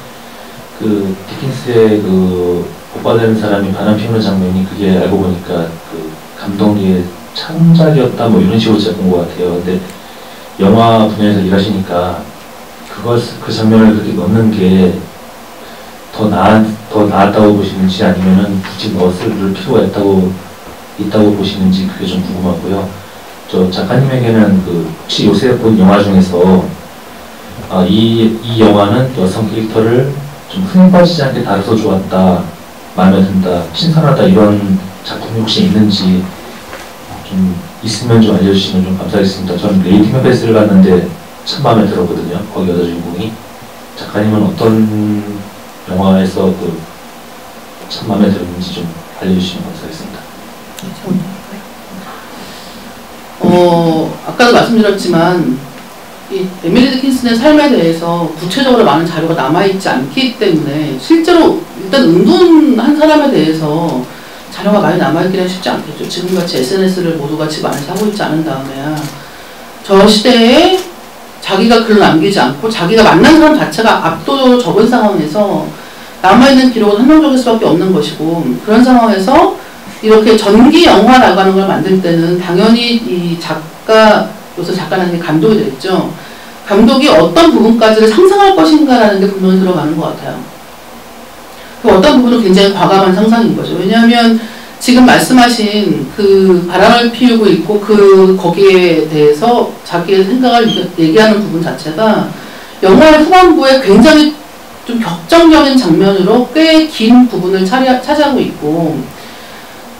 그 디킨스의 그 복받는 사람이 바람 피우는 장면이 그게 알고 보니까 그 감독의 창작이었다 뭐 이런 식으로 제가 본 것 같아요. 근데 영화 분야에서 일하시니까 그것 그 장면을 그렇게 넣는 게 더 나아 더 나았다고 보시는지 아니면은 굳이 넣을 필요가 있다고 있다고 보시는지 그게 좀 궁금하고요. 저 작가님에게는 그 혹시 요새 본 영화 중에서 아, 이, 이 영화는 여성 캐릭터를 좀흥 빠지지 않게 다뤄서 좋았다, 마음에 든다, 신선하다 이런 작품이 혹시 있는지 좀 있으면 좀 알려주시면 좀 감사하겠습니다. 저는 레이디 메베스를 봤는데 참 마음에 들었거든요. 거기 여자 주인공이. 작가님은 어떤 영화에서 그 참 마음에 들었는지 좀 알려주시면 감사하겠습니다. 어, 아까도 말씀드렸지만 이 에밀리 디킨슨의 삶에 대해서 구체적으로 많은 자료가 남아있지 않기 때문에 실제로 일단 은둔한 사람에 대해서 자료가 많이 남아있기는 쉽지 않겠죠. 지금같이 SNS를 모두 같이 많이 하고 있지 않은 다음에야 저 시대에 자기가 글을 남기지 않고 자기가 만난 사람 자체가 압도적으로 적은 상황에서 남아있는 기록은 한정적일 수밖에 없는 것이고 그런 상황에서 이렇게 전기 영화라고 하는 걸 만들 때는 당연히 이 작가, 작가라는 게 감독이 되겠죠. 감독이 어떤 부분까지를 상상할 것인가라는 게 분명히 들어가는 것 같아요. 그 어떤 부분은 굉장히 과감한 상상인 거죠. 왜냐하면 지금 말씀하신 그 바람을 피우고 있고 그 거기에 대해서 자기의 생각을 얘기하는 부분 자체가 영화의 후반부에 굉장히 좀 격정적인 장면으로 꽤 긴 부분을 차지하고 있고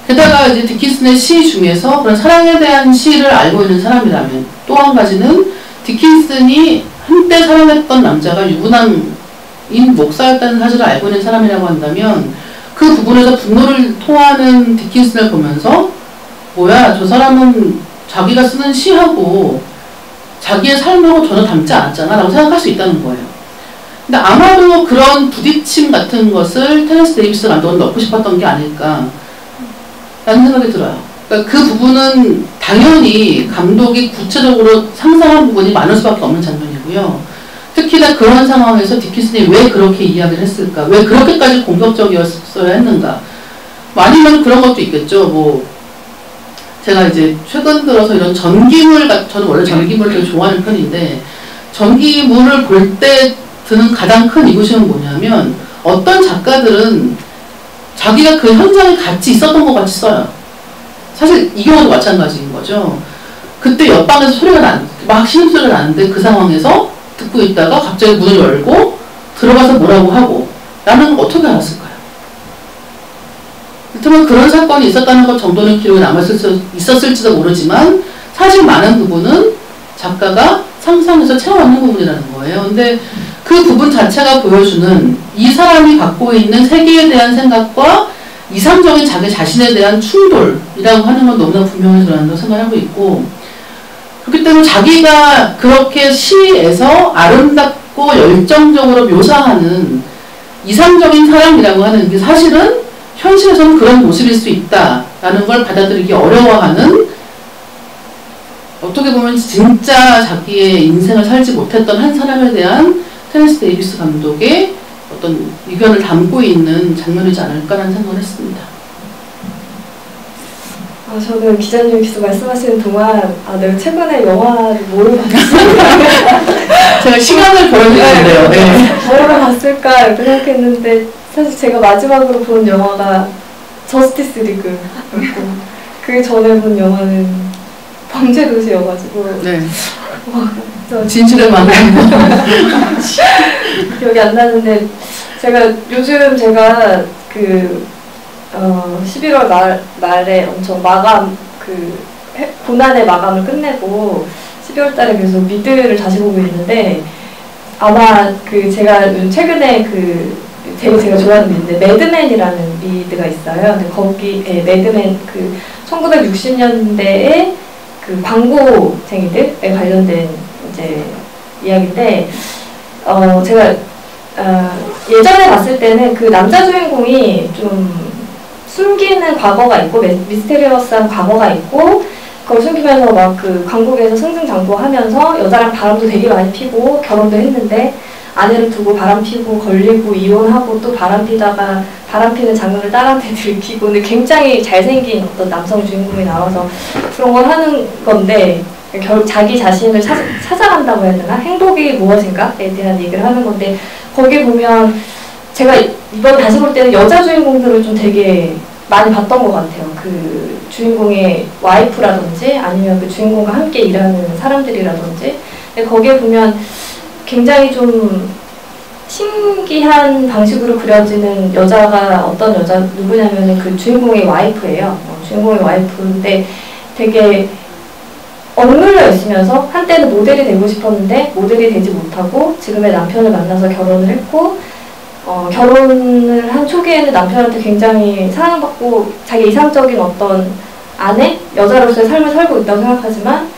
게다가 이제 디킨슨의 시 중에서 그런 사랑에 대한 시를 알고 있는 사람이라면 또 한 가지는 디킨슨이 한때 사랑했던 남자가 유부남인 목사였다는 사실을 알고 있는 사람이라고 한다면 그 부분에서 분노를 토하는 디킨슨을 보면서 뭐야 저 사람은 자기가 쓰는 시하고 자기의 삶하고 전혀 닮지 않았잖아 라고 생각할 수 있다는 거예요. 근데 아마도 그런 부딪힘 같은 것을 테렌스 데이비스 감독은 넣고 싶었던 게 아닐까 라는 생각이 들어요. 그러니까 그 부분은 당연히 감독이 구체적으로 상상한 부분이 많을 수밖에 없는 장면이고요. 특히나 그런 상황에서 디키슨이 왜 그렇게 이야기를 했을까? 왜 그렇게까지 공격적이었어야 했는가? 뭐 아니면 그런 것도 있겠죠. 뭐 제가 이제 최근 들어서 이런 전기물, 저는 원래 전기물을 되게 좋아하는 편인데 전기물을 볼 때 드는 가장 큰 이유식은 뭐냐면 어떤 작가들은 자기가 그 현장에 같이 있었던 것 같이 써요. 사실 이 경우도 마찬가지인 거죠. 그때 옆방에서 소리가 난, 막 신음소리가 나는데 그 상황에서 듣고 있다가 갑자기 문을 열고 들어가서 뭐라고 하고 나는 어떻게 알았을까요? 그렇다면 그런 사건이 있었다는 것 정도는 기록에 남았을지도 모르지만 사실 많은 부분은 작가가 상상해서 채워넣는 부분이라는 거예요. 근데 그 부분 자체가 보여주는 이 사람이 갖고 있는 세계에 대한 생각과 이상적인 자기 자신에 대한 충돌이라고 하는 건 너무나 분명히 드러난다고 생각하고 있고 그렇기 때문에 자기가 그렇게 시에서 아름답고 열정적으로 묘사하는 이상적인 사람이라고 하는 게 사실은 현실에서는 그런 모습일 수 있다라는 걸 받아들이기 어려워하는 어떻게 보면 진짜 자기의 인생을 살지 못했던 한 사람에 대한 테니스 데이비스 감독의 어떤 의견을 담고 있는 장면이지 않을까라는 생각을 했습니다. 아, 저는 기자님께서 말씀하시는 동안 아, 내가 최근에 영화를 뭐를 봤지? 제가 시간을 벌어주는데요. 네. 뭐를 봤을까 이렇게 생각했는데 사실 제가 마지막으로 본 영화가 저스티스 리그였고 그 전에 본 영화는 범죄도시여가지고 네. 와, 진실을 만나는 기억이 안 나는데 제가 요즘 제가 그 어, 11월 말, 말에 엄청 마감 그 고난의 마감을 끝내고 12월 달에 계속 미드를 다시 보고 있는데 아마 그 제가 최근에 그 되게 제가 좋아하는 미드인데 매드맨이라는 미드가 있어요. 근데 거기에 예, 매드맨 그 1960년대에 그 광고쟁이들에 관련된 이제 이야기인데 어 제가 어, 예전에 봤을 때는 그 남자 주인공이 좀 숨기는 과거가 있고 미- mysterious한 과거가 있고 그걸 숨기면서 막 그 광고국에서 승승장구하면서 여자랑 바람도 되게 많이 피고 결혼도 했는데 아내를 두고 바람 피고 걸리고 이혼하고 또 바람 피다가 바람 피는 장면을 딸한테 들키고 근데 굉장히 잘생긴 어떤 남성 주인공이 나와서 그런 걸 하는 건데 결 자기 자신을 찾, 찾아간다고 해야 되나? 행복이 무엇인가에 대한 얘기를 하는 건데 거기 보면 제가 이번 다시 볼 때는 여자 주인공들을 좀 되게 많이 봤던 것 같아요. 그 주인공의 와이프라든지 아니면 그 주인공과 함께 일하는 사람들이라든지. 근데 거기에 보면 굉장히 좀 신기한 방식으로 그려지는 여자가 어떤 여자 누구냐면은 그 주인공의 와이프예요. 어, 주인공의 와이프인데 되게 억눌려 있으면서 한때는 모델이 되고 싶었는데 모델이 되지 못하고 지금의 남편을 만나서 결혼을 했고 어, 결혼을 한 초기에는 남편한테 굉장히 사랑받고 자기 이상적인 어떤 아내, 여자로서의 삶을 살고 있다고 생각하지만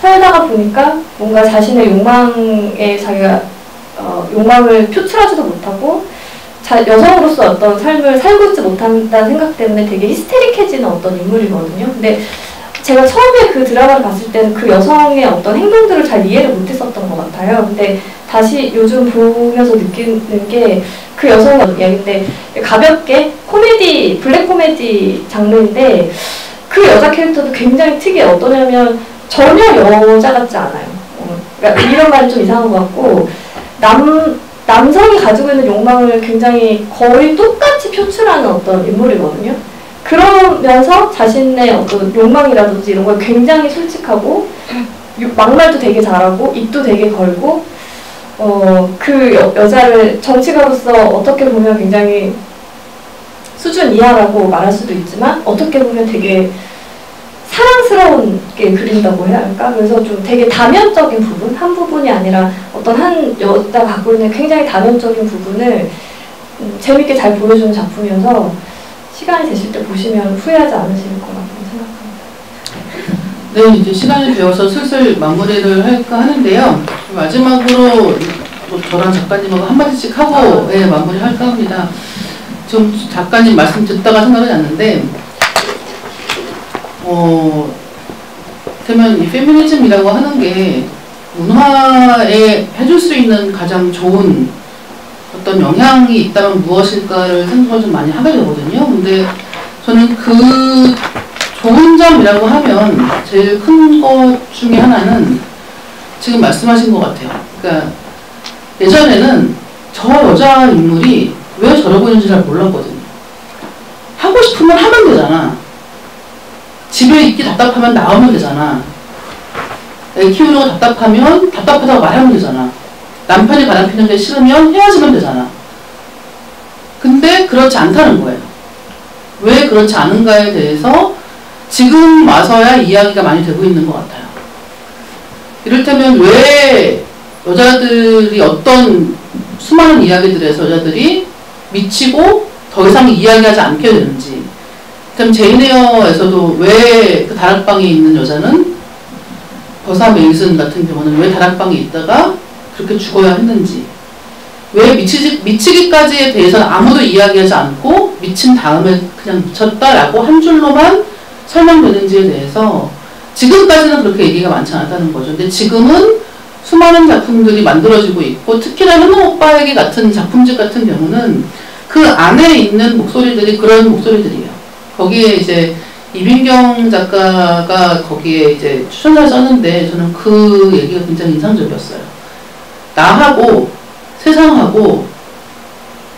살다가 보니까 뭔가 자신의 욕망에 자기가 어, 욕망을 표출하지도 못하고 자, 여성으로서 어떤 삶을 살고 있지 못한다는 생각 때문에 되게 히스테릭해지는 어떤 인물이거든요. 근데 제가 처음에 그 드라마를 봤을 때는 그 여성의 어떤 행동들을 잘 이해를 못했었던 것 같아요. 근데 다시 요즘 보면서 느끼는 게 그 여성의 이야기인데 가볍게 코미디, 블랙 코미디 장르인데 그 여자 캐릭터도 굉장히 특이해요. 어떠냐면 전혀 여자 같지 않아요. 어, 그러니까 이런 말이 좀 이상한 것 같고 남 남성이 가지고 있는 욕망을 굉장히 거의 똑같이 표출하는 어떤 인물이거든요. 그러면서 자신의 어떤 욕망이라든지 이런 걸 굉장히 솔직하고 유- 막말도 되게 잘하고 입도 되게 걸고 어그 여자를 정치가로서 어떻게 보면 굉장히 수준 이하라고 말할 수도 있지만 어떻게 보면 되게 사랑스러운 게 그린다고 해야 할까? 그래서 좀 되게 다면적인 부분, 한 부분이 아니라 어떤 한 여자가 갖고 있는 굉장히 다면적인 부분을 음, 재밌게 잘 보여주는 작품이어서 시간이 되실 때 보시면 후회하지 않으실 거라고 생각합니다. 네, 이제 시간이 되어서 슬슬 마무리를 할까 하는데요. 마지막으로 또 저랑 작가님하고 한마디씩 하고 예, 마무리 할까 합니다. 좀 작가님 말씀 듣다가 생각이 났는데, 어, 그러면 이 페미니즘이라고 하는 게 문화에 해줄 수 있는 가장 좋은 어떤 영향이 있다면 무엇일까를 생각을 좀 많이 하게 되거든요. 근데 저는 그 좋은 점이라고 하면 제일 큰 것 중에 하나는 지금 말씀하신 것 같아요. 그러니까 예전에는 저 여자 인물이 왜 저러고 있는지 잘 몰랐거든요. 하고 싶으면 하면 되잖아. 집에 있기 답답하면 나오면 되잖아. 애 키우는 거 답답하면 답답하다고 말하면 되잖아. 남편이 바람 피는 게 싫으면 헤어지면 되잖아. 근데 그렇지 않다는 거예요. 왜 그렇지 않은가에 대해서 지금 와서야 이야기가 많이 되고 있는 것 같아요. 이를테면 왜 여자들이 어떤 수많은 이야기들에서 여자들이 미치고 더 이상 이야기하지 않게 되는지 그럼 제이네어에서도 왜 그 다락방에 있는 여자는 버사 메이슨 같은 경우는 왜 다락방에 있다가 그렇게 죽어야 했는지 왜 미치지, 미치기까지에 대해서는 아무도 이야기하지 않고 미친 다음에 그냥 미쳤다라고 한 줄로만 설명되는지에 대해서 지금까지는 그렇게 얘기가 많지 않았다는 거죠. 근데 지금은 수많은 작품들이 만들어지고 있고 특히나 현우 오빠에게 같은 작품집 같은 경우는 그 안에 있는 목소리들이 그런 목소리들이에요. 거기에 이제 이민경 작가가 거기에 이제 추천사를 썼는데 저는 그 얘기가 굉장히 인상적이었어요. 나하고 세상하고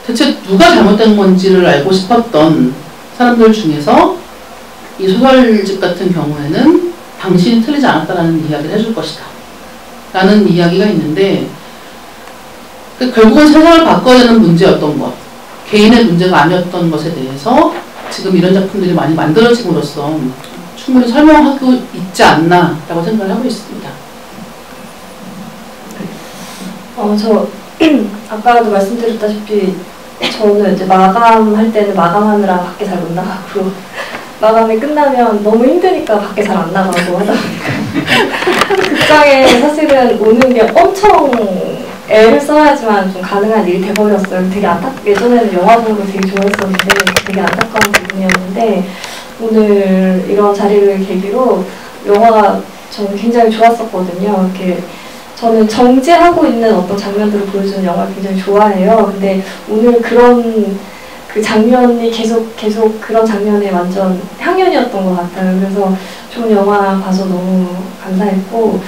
대체 누가 잘못된 건지를 알고 싶었던 사람들 중에서 이 소설집 같은 경우에는 당신이 틀리지 않았다라는 이야기를 해줄 것이다. 라는 이야기가 있는데 그 결국은 세상을 바꿔야 되는 문제였던 것, 개인의 문제가 아니었던 것에 대해서 지금 이런 작품들이 많이 만들어짐으로써 충분히 설명하고 있지 않나라고 생각을 하고 있습니다. 어, 저 아까도 말씀드렸다시피 저는 이제 마감할 때는 마감하느라 밖에 잘 못 나가고 마감이 끝나면 너무 힘드니까 밖에 잘 안 나가고 하다 보니까 극장에 사실은 오는 게 엄청 애를 써야지만 좀 가능한 일이 돼버렸어요. 되게 안타 예전에는 영화 보는 거 되게 좋아했었는데 되게 안타까운 부분이었는데 오늘 이런 자리를 계기로 영화가 저는 굉장히 좋았었거든요. 이렇게 저는 정제하고 있는 어떤 장면들을 보여주는 영화를 굉장히 좋아해요. 근데 오늘 그런 그 장면이 계속 계속 그런 장면에 완전 향연이었던 것 같아요. 그래서 좋은 영화 봐서 너무 감사했고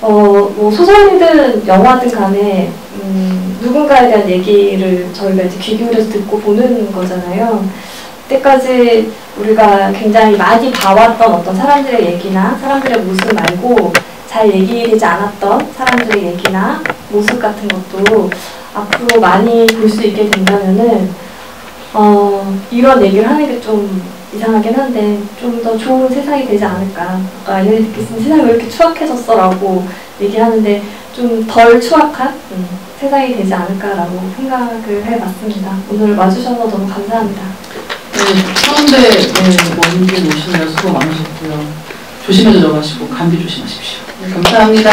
어, 뭐 소설이든 영화든 간에 음, 누군가에 대한 얘기를 저희가 이제 귀 기울여서 듣고 보는 거잖아요. 그때까지 우리가 굉장히 많이 봐왔던 어떤 사람들의 얘기나 사람들의 모습 말고 잘 얘기되지 않았던 사람들의 얘기나 모습 같은 것도 앞으로 많이 볼 수 있게 된다면은 어, 이런 얘기를 하는 게좀 이상하긴 한데 좀 더 좋은 세상이 되지 않을까. 아까 얘네들 듣겠으면 세상이 왜 이렇게 추악해졌어? 라고 얘기하는데 좀 덜 추악한 음, 세상이 되지 않을까라고 생각을 해봤습니다. 오늘 와주셔서 너무 감사합니다. 네, 서울대 네, 원진 오시느라 수고 많으셨고요. 조심해서 들어가시고 감기 조심하십시오. 네, 감사합니다.